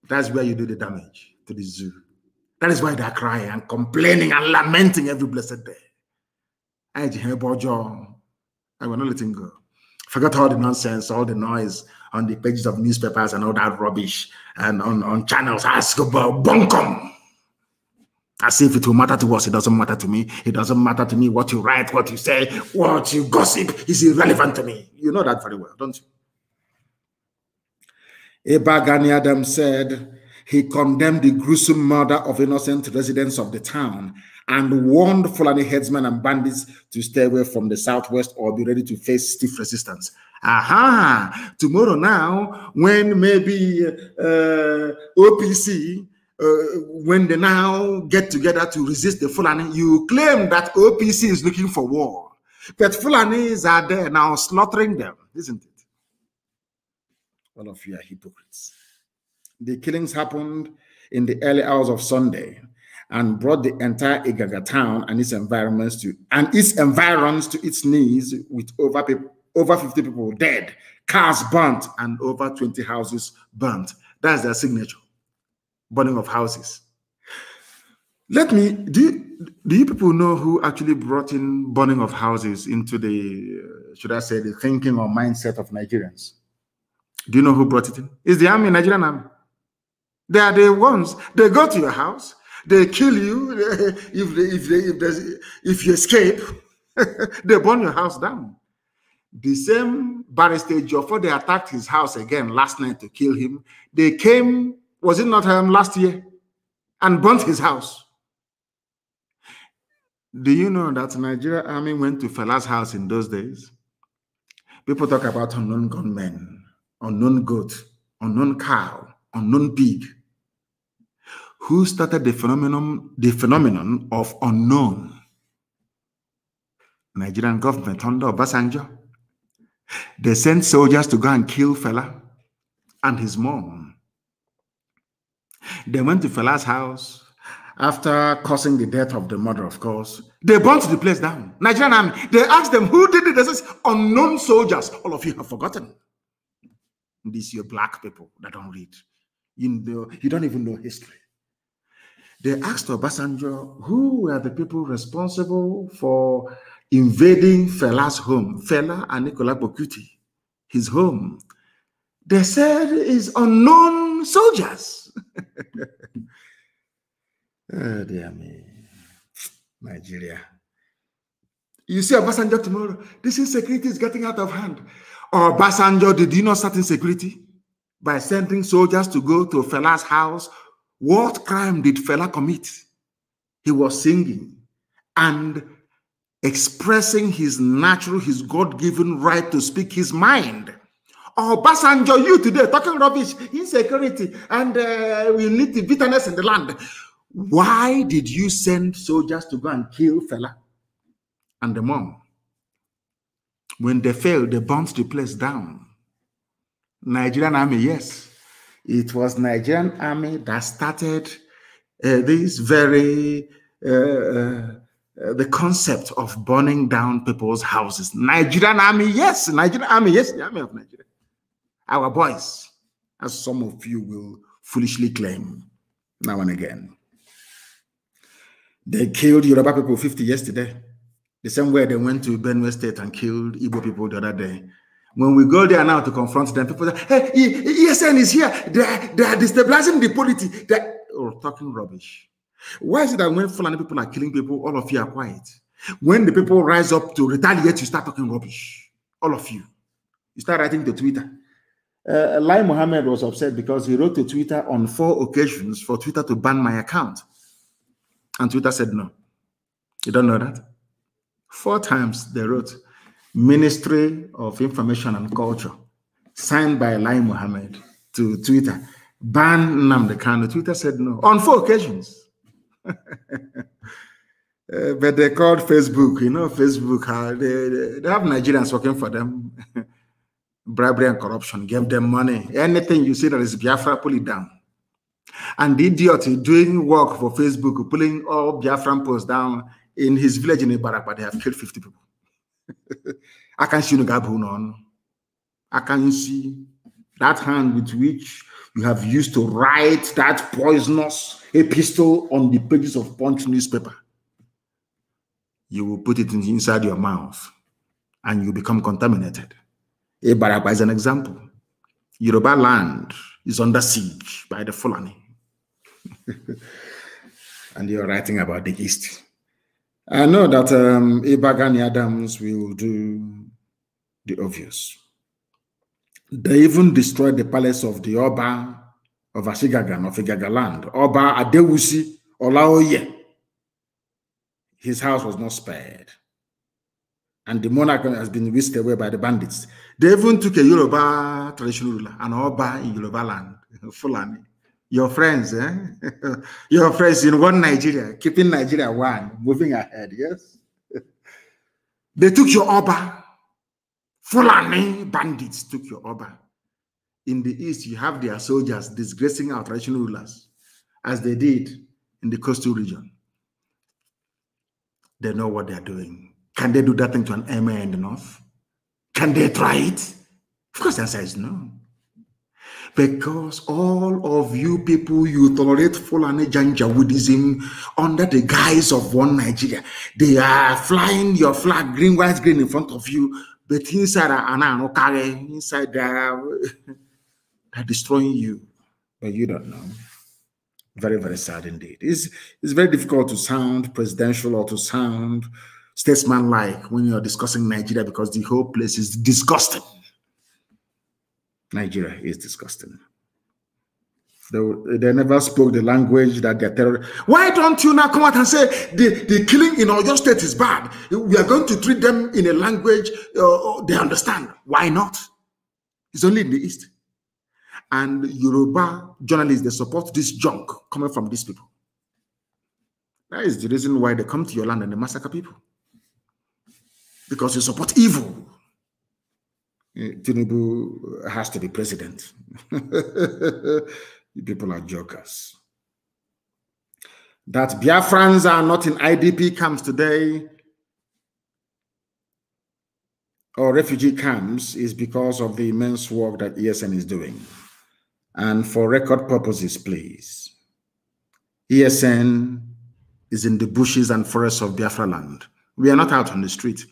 That's where you do the damage to the zoo. That is why they're crying and complaining and lamenting every blessed day. I will not letting go. Forget all the nonsense, all the noise on the pages of newspapers and all that rubbish and on, on channels. Ask about bunkum. As if it will matter to us. It doesn't matter to me. It doesn't matter to me what you write, what you say, what you gossip is irrelevant to me. You know that very well, don't you? Eba Adam said he condemned the gruesome murder of innocent residents of the town and warned Fulani headsmen and bandits to stay away from the southwest or be ready to face stiff resistance. Aha! Tomorrow now, when maybe uh, OPC uh, when they now get together to resist the Fulani, you claim that OPC is looking for war. But Fulanis are there now slaughtering them, isn't it? All of you are hypocrites. The killings happened in the early hours of Sunday and brought the entire Igangan town and its environments to and its environs to its knees with over over 50 people dead, cars burnt, and over 20 houses burnt. That's their signature burning of houses. Let me, do you, do you people know who actually brought in burning of houses into the, uh, should I say, the thinking or mindset of Nigerians? Do you know who brought it in? It's the army, Nigerian army. They are the ones, they go to your house, they kill you if, they, if, they, if, if you escape, they burn your house down. The same barrister Joffo, they attacked his house again last night to kill him. They came was it not um, last year? And burnt his house. Do you know that Nigeria army went to Fela's house in those days? People talk about unknown gunmen, unknown goat, unknown cow, unknown pig. Who started the phenomenon, the phenomenon of unknown? Nigerian government under Obasanjo. They sent soldiers to go and kill Fela and his mom they went to Fela's house after causing the death of the mother, of course. They burnt the place down. Nigerian army. They asked them who did it. They said unknown soldiers. All of you have forgotten. These are black people that don't read. You know, you don't even know history. They asked Obasanjo who were the people responsible for invading Fela's home, Fela Anikulapo-Kuti, his home. They said it's unknown soldiers. oh, dear me. Nigeria. You see Obasanjo tomorrow. This insecurity is getting out of hand. Obasanjo, did you not start insecurity? By sending soldiers to go to Fela's house. What crime did Fela commit? He was singing and expressing his natural, his God-given right to speak his mind. Obasanjo, you today talking rubbish, insecurity, and uh, we need the bitterness in the land. Why did you send soldiers to go and kill Fela and the mom? When they failed, they burnt the place down. Nigerian army, yes. It was Nigerian army that started uh, this very uh, uh, the concept of burning down people's houses. Nigerian army, yes. Nigerian army, yes. The army of Nigeria our boys, as some of you will foolishly claim now and again. They killed Yoruba people 50 yesterday. The same way they went to Benue State and killed Igbo people the other day. When we go there now to confront them, people say, hey, ESN is here. They are, they are destabilizing the polity. They're oh, talking rubbish. Why is it that when Fulani people are killing people, all of you are quiet? When the people rise up to retaliate, you start talking rubbish. All of you. You start writing to Twitter. Uh, Lai Mohammed was upset because he wrote to Twitter on four occasions for Twitter to ban my account. And Twitter said no. You don't know that? Four times they wrote. Ministry of Information and Culture, signed by Lai Mohammed to Twitter, ban Nnamdi Kanu. Twitter said no on four occasions. uh, but they called Facebook, you know, Facebook, uh, they, they have Nigerians working for them. Bribery and corruption, give them money. Anything you see that is Biafra, pull it down. And the idiot doing work for Facebook, pulling all Biafran posts down in his village in Ibarak, but they have killed 50 people. I can see on. I can see that hand with which you have used to write that poisonous epistle on the pages of Punch newspaper. You will put it in, inside your mouth and you become contaminated. Ibarapa is an example. Yoruba land is under siege by the Fulani. and you're writing about the East. I know that um, Iba Gani Adams will do the obvious. They even destroyed the palace of the Oba of Ashigagan, of Igagaland, Oba Adewusi Olaoye. His house was not spared. And the monarch has been whisked away by the bandits. They even took a Yoruba traditional ruler, an Oba in Yoruba land, Fulani. Your friends, eh? Your friends in one Nigeria, keeping Nigeria one, moving ahead, yes? they took your Oba Fulani bandits took your Oba. In the east, you have their soldiers disgracing our traditional rulers, as they did in the coastal region. They know what they're doing. Can they do that thing to an emir in the north? Can they try it? Of course, the answer is no. Because all of you people, you tolerate Fulani Janjaweedism under the guise of one Nigeria. They are flying your flag, green, white, green in front of you, but inside are carry inside they are, they're destroying you, but you don't know. Very, very sad indeed. It's, it's very difficult to sound presidential or to sound statesman-like when you're discussing Nigeria because the whole place is disgusting. Nigeria is disgusting. They, they never spoke the language that they're terror. Why don't you now come out and say the, the killing in your state is bad? We are going to treat them in a language uh, they understand. Why not? It's only in the East. And Yoruba journalists, they support this junk coming from these people. That is the reason why they come to your land and they massacre people. Because you support evil. Tinubu has to be president. You people are jokers. That Biafrans are not in IDP camps today or refugee camps is because of the immense work that ESN is doing. And for record purposes, please, ESN is in the bushes and forests of Biafra land. We are not out on the street.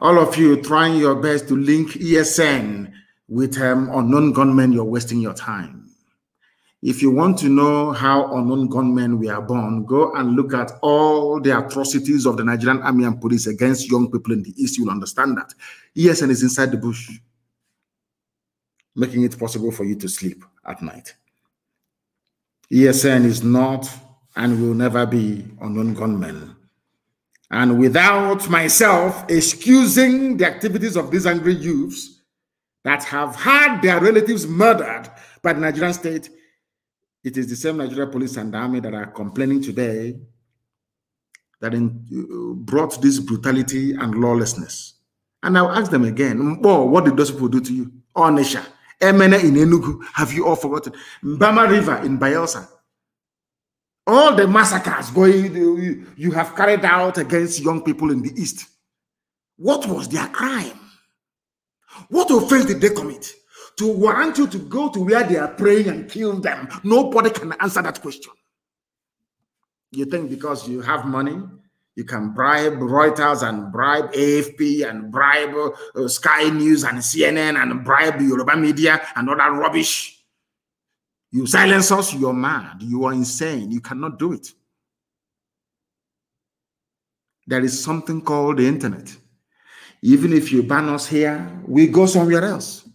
All of you trying your best to link ESN with um, unknown gunmen, you're wasting your time. If you want to know how unknown gunmen were born, go and look at all the atrocities of the Nigerian army and police against young people in the East. You'll understand that. ESN is inside the bush, making it possible for you to sleep at night. ESN is not and will never be unknown gunmen. And without myself excusing the activities of these angry youths that have had their relatives murdered by the Nigerian state, it is the same Nigerian police and army that are complaining today that in, uh, brought this brutality and lawlessness. And I'll ask them again, oh, what did those people do to you? Onitsha, Emene in Enugu, have you all forgotten? Bama River in Bayelsa. All the massacres going you, have carried out against young people in the East. What was their crime? What offense did they commit? to warrant you to go to where they are praying and kill them? Nobody can answer that question. You think because you have money, you can bribe Reuters and bribe AFP and bribe uh, Sky News and CNN and bribe Yoruba media and all that rubbish. You silence us, you're mad, you are insane, you cannot do it. There is something called the internet. Even if you ban us here, we go somewhere else.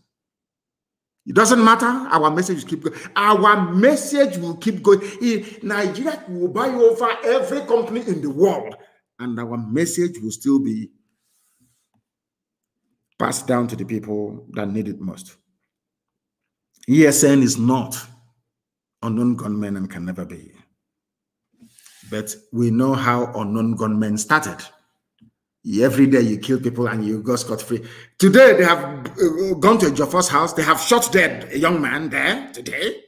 It doesn't matter. Our message will keep going. Our message will keep going. Nigeria will buy over every company in the world, and our message will still be passed down to the people that need it most. ESN is not unknown gunmen and can never be. But we know how unknown gunmen started. Every day you kill people and you go scot free. Today they have uh, gone to Joffa's house. They have shot dead a young man there today.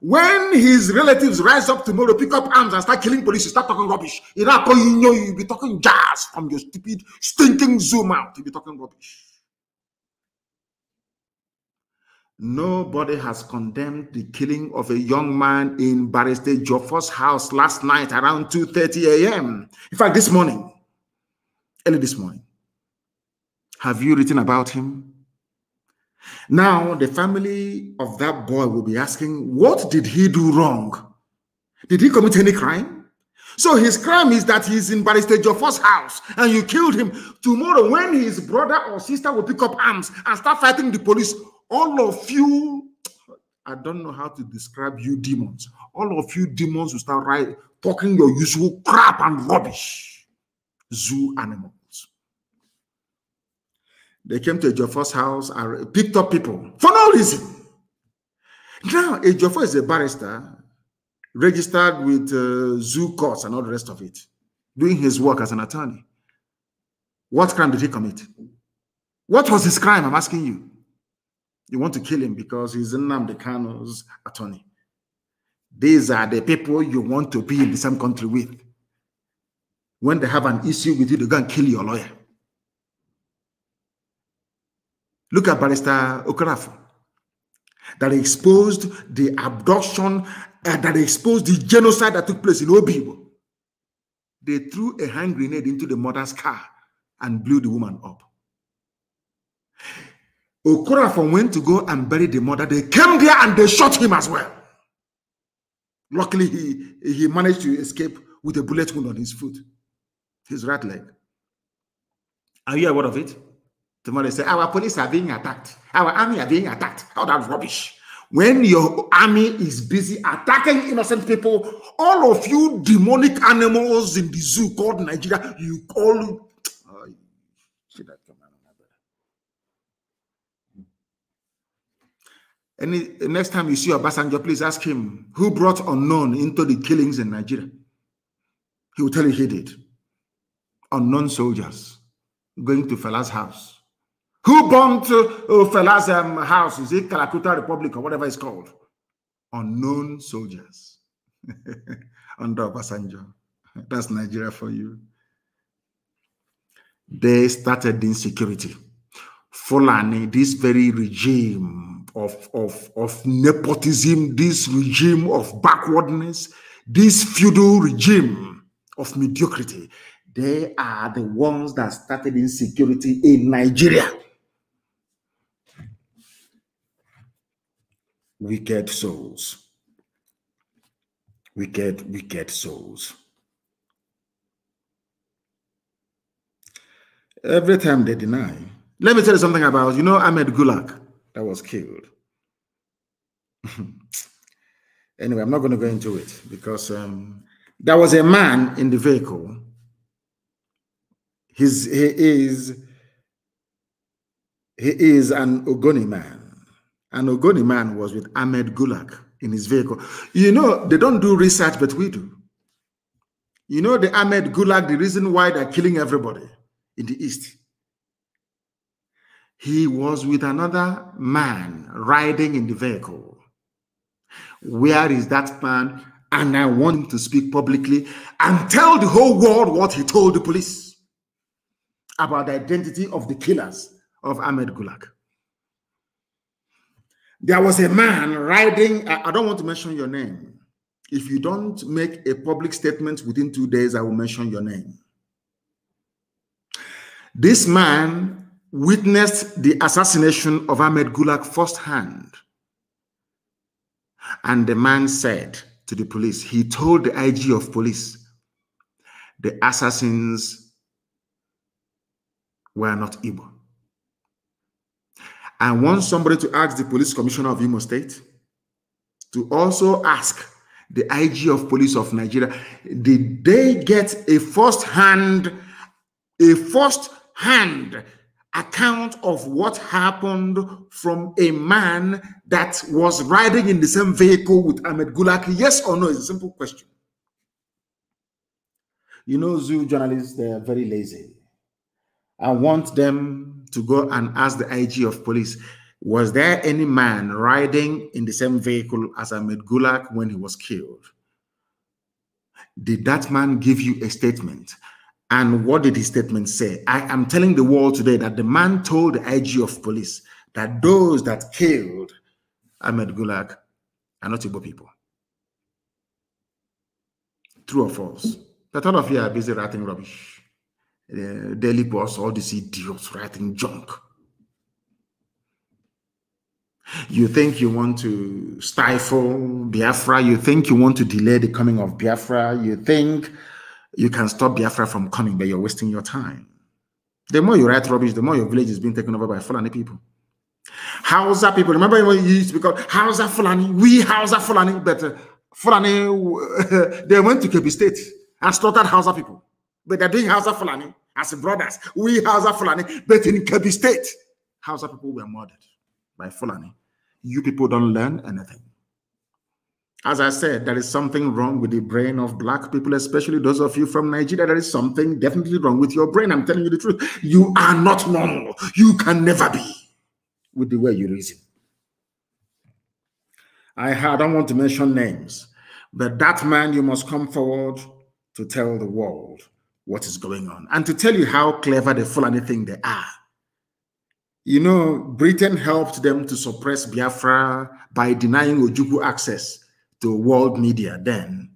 When his relatives rise up tomorrow, pick up arms and start killing police, you start talking rubbish. You know, you'll be talking jazz from your stupid, stinking zoom out. You'll be talking rubbish. Nobody has condemned the killing of a young man in Barrister Joffa's house last night around 2.30 a.m. In fact, this morning, early this morning. Have you written about him? Now, the family of that boy will be asking, what did he do wrong? Did he commit any crime? So his crime is that he's in Barrister Joffa's house and you killed him. Tomorrow, when his brother or sister will pick up arms and start fighting the police, all of you, I don't know how to describe you demons. All of you demons will start right, talking your usual crap and rubbish. Zoo animals. They came to Ejiofor's house and picked up people for no reason. Now, Ejiofor is a barrister registered with uh, zoo courts and all the rest of it, doing his work as an attorney. What crime did he commit? What was his crime? I'm asking you. You want to kill him because he's Nnamdi Kanu's attorney. These are the people you want to be in the same country with. When they have an issue with you, they go and kill your lawyer. Look at Barrister Okorafor that exposed the abduction, uh, that exposed the genocide that took place in Obigbo. They threw a hand grenade into the mother's car and blew the woman up. Okorafor went to go and bury the mother. They came there and they shot him as well. Luckily, he, he managed to escape with a bullet wound on his foot, his right leg. Are you aware of it? Tomorrow they say, our police are being attacked. Our army are being attacked. All that rubbish. When your army is busy attacking innocent people, all of you demonic animals in the zoo called Nigeria, you call... Oh, Any next time you see Obasanjo, please ask him who brought unknown into the killings in Nigeria. He will tell you he did. Unknown soldiers going to Fela's house. Who bombed uh, Fela's um, house? Is it Kalakuta Republic or whatever it's called? Unknown soldiers under Obasanjo. That's Nigeria for you. They started the insecurity. Fulani, this very regime of, of, of nepotism, this regime of backwardness, this feudal regime of mediocrity, they are the ones that started insecurity in Nigeria. Wicked souls. Wicked, wicked souls. Every time they deny. Let me tell you something about, you know, Ahmed Gulak that was killed. anyway, I'm not going to go into it because um, there was a man in the vehicle. He's, he is he is an Ogoni man. An Ogoni man was with Ahmed Gulak in his vehicle. You know, they don't do research, but we do. You know, the Ahmed Gulak, the reason why they're killing everybody in the East he was with another man riding in the vehicle. Where is that man? And I want him to speak publicly and tell the whole world what he told the police about the identity of the killers of Ahmed Gulak. There was a man riding, I don't want to mention your name. If you don't make a public statement within two days, I will mention your name. This man witnessed the assassination of Ahmed Gulak firsthand. And the man said to the police, he told the IG of police, the assassins were not Igbo. I want somebody to ask the police commissioner of Imo State to also ask the IG of police of Nigeria, did they get a first hand, a first hand account of what happened from a man that was riding in the same vehicle with Ahmed Gulak? Yes or no? It's a simple question. You know, zoo journalists, they're very lazy. I want them to go and ask the IG of police was there any man riding in the same vehicle as Ahmed Gulak when he was killed? Did that man give you a statement? And what did his statement say? I am telling the world today that the man told the IG of police that those that killed Ahmed Gulak are not Igbo people. True or false? But all of you are busy writing rubbish. Uh, Daily Boss, all these idiots writing junk. You think you want to stifle Biafra. You think you want to delay the coming of Biafra. You think you can stop Biafra from coming, but you're wasting your time. The more you write rubbish, the more your village is being taken over by Fulani people. Hausa people, remember when you used to be called Hausa Fulani? We Hausa Fulani, but uh, Fulani, they went to Kebbi State and slaughtered Hausa people. But they're doing Hausa Fulani as brothers. We Hausa Fulani, but in Kebbi State, Hausa people were murdered by Fulani. You people don't learn anything. As I said, there is something wrong with the brain of black people, especially those of you from Nigeria. There is something definitely wrong with your brain. I'm telling you the truth. You are not normal. You can never be with the way you reason. I, I don't want to mention names, but that man, you must come forward to tell the world what is going on and to tell you how clever the Fulani think they are. You know, Britain helped them to suppress Biafra by denying Ojukwu access to world media then.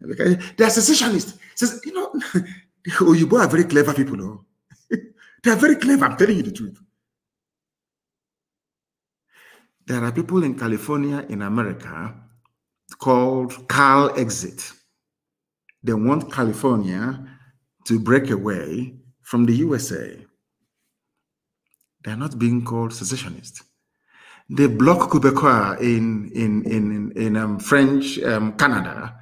Because they're secessionists. Says, you know, Oyibo are very clever people, no? Oh. they are very clever, I'm telling you the truth. There are people in California, in America, called Calexit. They want California to break away from the USA. They're not being called secessionists. They block Quebecois in in in in um, French um, Canada.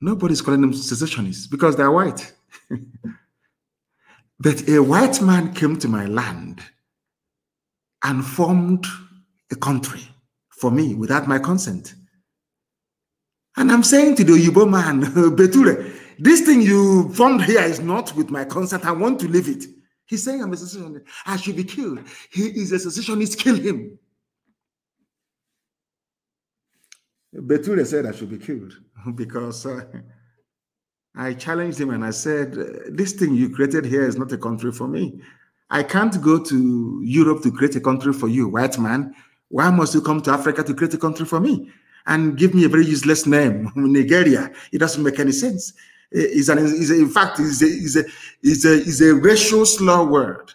Nobody's calling them secessionists because they're white. but a white man came to my land and formed a country for me without my consent. And I'm saying to the Yubo man, Beture, this thing you formed here is not with my consent. I want to leave it. He's saying I'm a secessionist. I should be killed. He is a secessionist. Kill him. Beture said I should be killed because uh, I challenged him and I said, This thing you created here is not a country for me. I can't go to Europe to create a country for you, white man. Why must you come to Africa to create a country for me? And give me a very useless name, Nigeria. It doesn't make any sense. It's an, it's a, in fact, it's a, it's, a, it's, a, it's a racial slur word.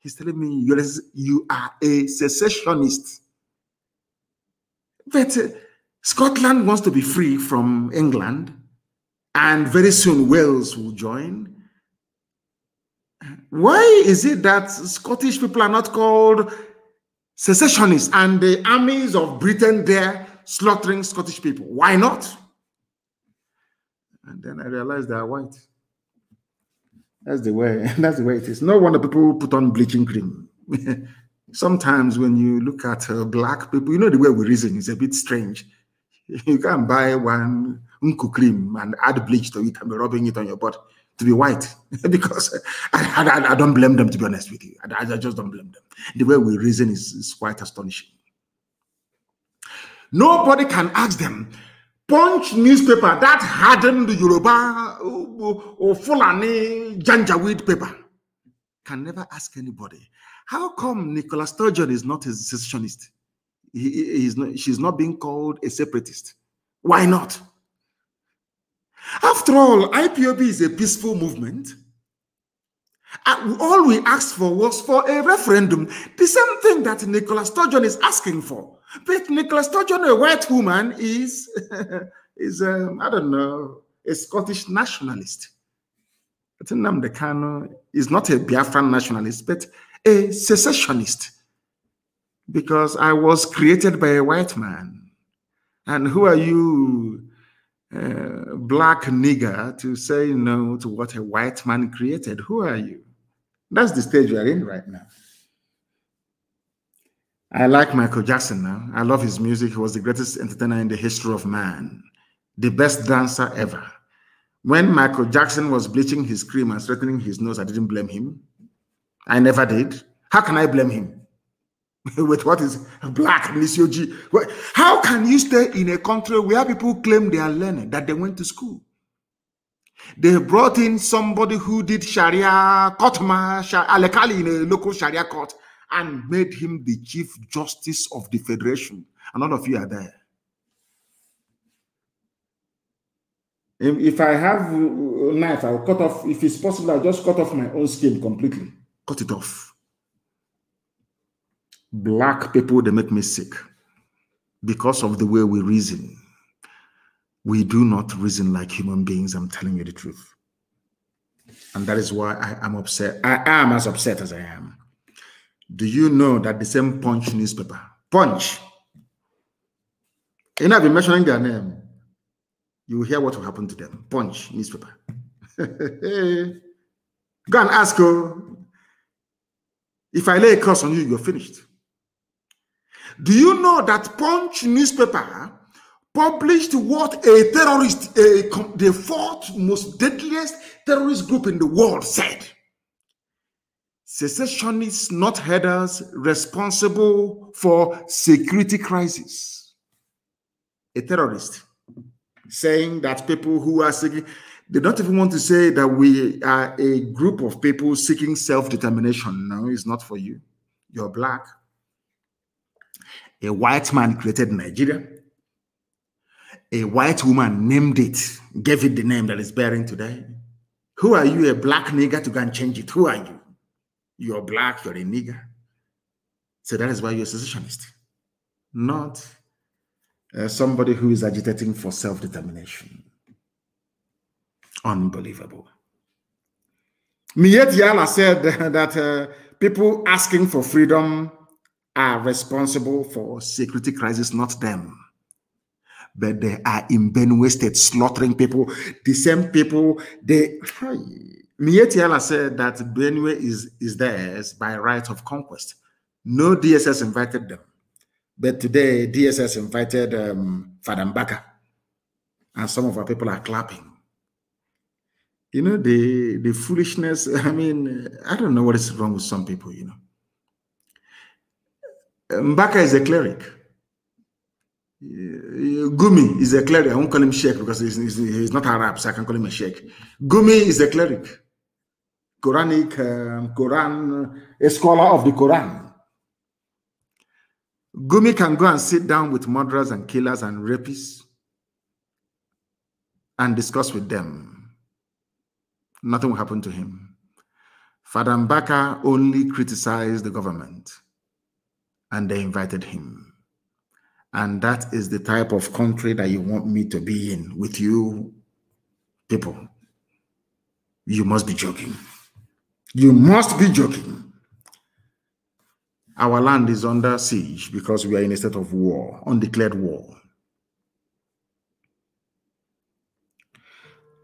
He's telling me you're, a secessionist. But uh, Scotland wants to be free from England, and very soon Wales will join. Why is it that Scottish people are not called secessionists and the armies of Britain there slaughtering Scottish people? Why not? And then I realized they are white. That's the way. That's the way it is. No wonder people put on bleaching cream. Sometimes when you look at uh, black people, you know the way we reason is a bit strange. You can buy one unku cream and add bleach to it and be rubbing it on your body to be white because I, I, I, don't blame them to be honest with you. I, I just don't blame them. The way we reason is, is quite astonishing. Nobody can ask them Punch newspaper that hardened Yoruba or Fulani Janjaweed paper can never ask anybody, how come Nicola Sturgeon is not a secessionist? He, he is not, she's not being called a separatist. Why not? After all, IPOB is a peaceful movement. all we asked for was for a referendum, the same thing that Nicola Sturgeon is asking for. But Nicola Sturgeon, a white woman, is, is um, I don't know, a Scottish nationalist. But Nnamdi Kanu is not a Biafran nationalist, but a secessionist. Because I was created by a white man. And who are you, uh, black nigger, to say no to what a white man created? Who are you? That's the stage we are in right now. I like Michael Jackson now. I love his music. He was the greatest entertainer in the history of man, the best dancer ever. When Michael Jackson was bleaching his cream and straightening his nose, I didn't blame him. I never did. How can I blame him? With what is black Nisioji? How can you stay in a country where people claim they are learning, that they went to school? They brought in somebody who did Sharia, Kotma, Alekali in a local Sharia court and made him the chief justice of the federation. And none of you are there. If I have a knife, I'll cut off. If it's possible, I'll just cut off my own skin completely. Cut it off. Black people, they make me sick because of the way we reason. We do not reason like human beings. I'm telling you the truth. And that is why I am upset. I am as upset as I am. Do you know that the same Punch newspaper, Punch, and I've been mentioning their name, you will hear what will happen to them. Punch newspaper. Go and ask her. If I lay a curse on you, you're finished. Do you know that Punch newspaper published what a terrorist, a, the fourth most deadliest terrorist group in the world said? Secessionists, not headers, responsible for security crisis. A terrorist saying that people who are seeking, they don't even want to say that we are a group of people seeking self-determination. No, it's not for you. You're black. A white man created Nigeria. A white woman named it, gave it the name that is bearing today. Who are you, a black nigger, to go and change it? Who are you? You're black, you're a nigger. So that is why you're a secessionist, not uh, somebody who is agitating for self determination. Unbelievable. Miyetti Allah said that uh, people asking for freedom are responsible for security crisis, not them. But they are in Benue State slaughtering people. The same people, they. Miyetti Allah said that Benue is, is theirs by right of conquest. No DSS invited them. But today, DSS invited um, Father Mbaka, and some of our people are clapping. You know, the, the foolishness, I mean, I don't know what is wrong with some people, you know. Mbaka is a cleric. Gumi is a cleric. I won't call him Sheikh because he's, he's, he's, not Arab, so I can call him a Sheikh. Gumi is a cleric, Quranic, um, Quran, a scholar of the Quran. Gumi can go and sit down with murderers and killers and rapists and discuss with them. Nothing will happen to him. Father Mbaka only criticized the government and they invited him. And that is the type of country that you want me to be in with you people. You must be joking. You must be joking. Our land is under siege because we are in a state of war, undeclared war.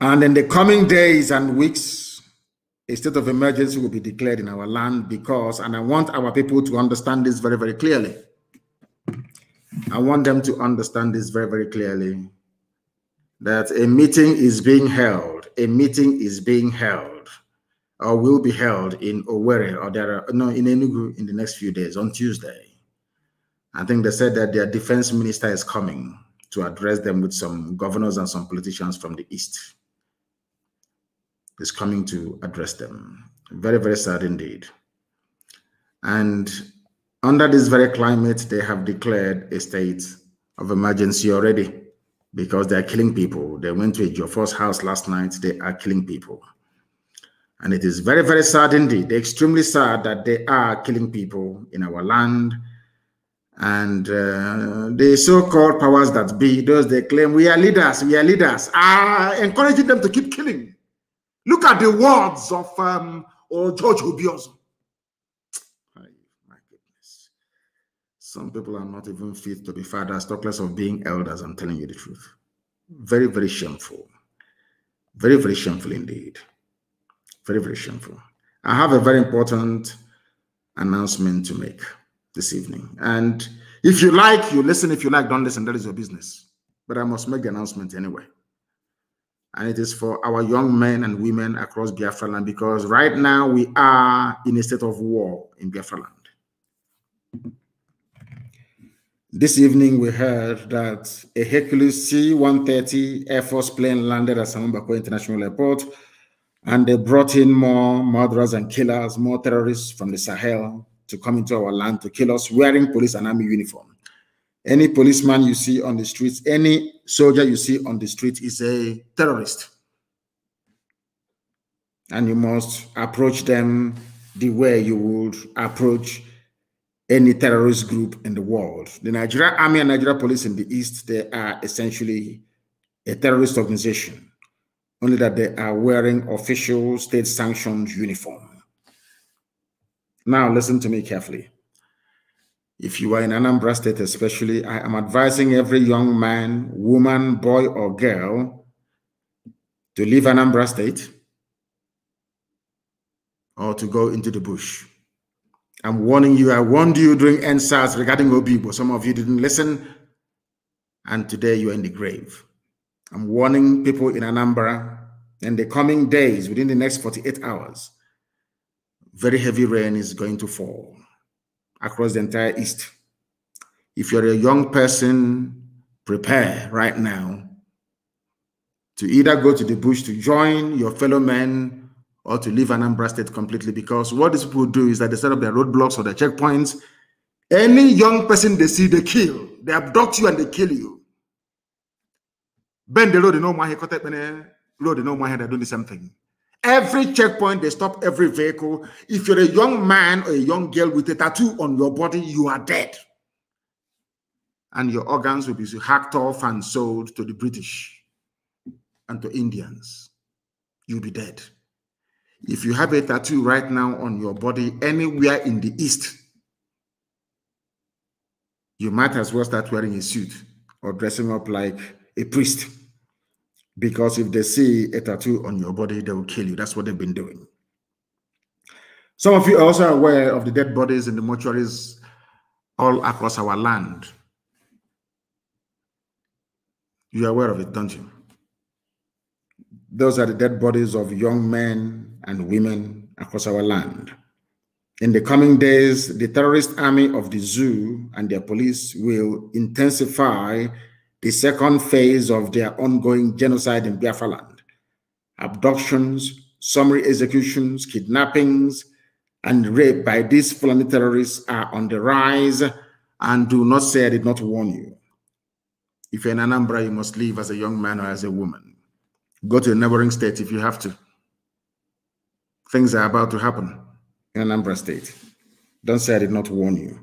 And in the coming days and weeks, a state of emergency will be declared in our land because, and I want our people to understand this very, very clearly. I want them to understand this very, very clearly that a meeting is being held. A meeting is being held or will be held in Owerri or there are no in Enugu in the next few days on Tuesday. I think they said that their defense minister is coming to address them with some governors and some politicians from the east. Is coming to address them. Very, very sad indeed. And under this very climate, they have declared a state of emergency already because they are killing people. They went to Ejiofor's house last night. They are killing people. And it is very, very sad indeed, extremely sad that they are killing people in our land. And uh, the so-called powers that be, those they claim we are leaders, we are leaders, are encouraging them to keep killing. Look at the words of um, or George Obiozor. My goodness. Some people are not even fit to be fathers, talk less of being elders. I'm telling you the truth. Very, very shameful. Very, very shameful indeed. Very, very shameful. I have a very important announcement to make this evening. And if you like, you listen. If you like, don't listen. That is your business. But I must make the announcement anyway. And it is for our young men and women across Biafra land because right now we are in a state of war in Biafra land. This evening, we heard that a Hercules C 130 Air Force plane landed at Sam Mbakwe International Airport and they brought in more murderers and killers, more terrorists from the Sahel to come into our land to kill us wearing police and army uniform. Any policeman you see on the streets, any soldier you see on the street is a terrorist. And you must approach them the way you would approach any terrorist group in the world. The Nigeria Army and Nigeria Police in the East, they are essentially a terrorist organization only that they are wearing official state sanctioned uniform. Now, listen to me carefully. If you are in Anambra State, especially, I am advising every young man, woman, boy, or girl to leave Anambra State or to go into the bush. I'm warning you, I warned you during EndSARS regarding Obigbo. Some of you didn't listen, and today you are in the grave. I'm warning people in Anambra in the coming days, within the next 48 hours, very heavy rain is going to fall across the entire East. If you're a young person, prepare right now to either go to the bush to join your fellow men or to leave Anambra State completely because what these people do is that they set up their roadblocks or their checkpoints. Any young person they see, they kill. They abduct you and they kill you. Bend the road, you know, road in Omaha, they're doing the same thing. Every checkpoint, they stop every vehicle. If you're a young man or a young girl with a tattoo on your body, you are dead. And your organs will be hacked off and sold to the British and to Indians. You'll be dead. If you have a tattoo right now on your body anywhere in the East, you might as well start wearing a suit or dressing up like a priest because if they see a tattoo on your body, they will kill you. That's what they've been doing. Some of you are also aware of the dead bodies in the mortuaries all across our land. You are aware of it, don't you? Those are the dead bodies of young men and women across our land. In the coming days, the terrorist army of the zoo and their police will intensify the second phase of their ongoing genocide in Biafra land. Abductions, summary executions, kidnappings, and rape by these Fulani terrorists are on the rise and do not say I did not warn you. If you're in Anambra, you must leave as a young man or as a woman. Go to a neighboring state if you have to. Things are about to happen in Anambra state. Don't say I did not warn you.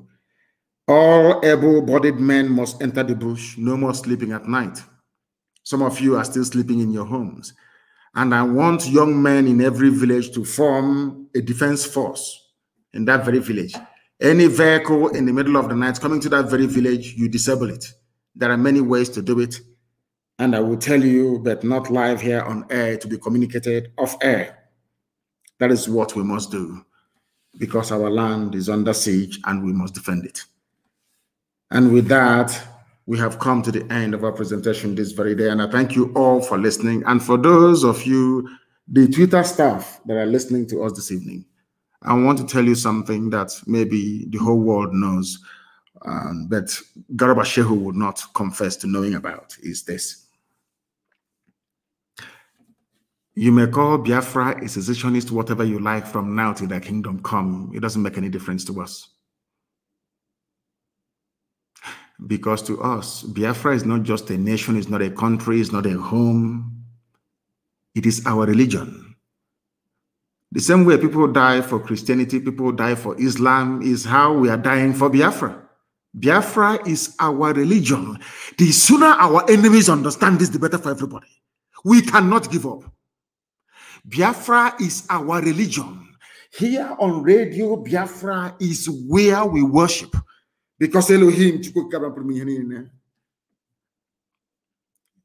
All able bodied men must enter the bush, no more sleeping at night. Some of you are still sleeping in your homes. And I want young men in every village to form a defense force in that very village. Any vehicle in the middle of the night coming to that very village, you disable it. There are many ways to do it. And I will tell you, but not live here on air, to be communicated off air. That is what we must do because our land is under siege and we must defend it. And with that, we have come to the end of our presentation this very day. And I thank you all for listening. And for those of you, the Twitter staff that are listening to us this evening, I want to tell you something that maybe the whole world knows, um, but Garba Shehu would not confess to knowing about is this. You may call Biafra a secessionist, whatever you like, from now till the kingdom come. It doesn't make any difference to us. Because to us, Biafra is not just a nation, it's not a country, it's not a home. It is our religion. The same way people die for Christianity, people die for Islam, is how we are dying for Biafra. Biafra is our religion. The sooner our enemies understand this, the better for everybody. We cannot give up. Biafra is our religion. Here on radio, Biafra is where we worship. Because Elohim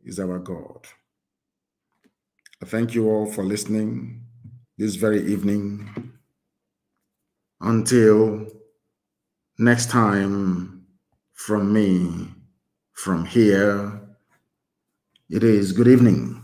is our God. I thank you all for listening this very evening. Until next time, from me, from here, it is good evening.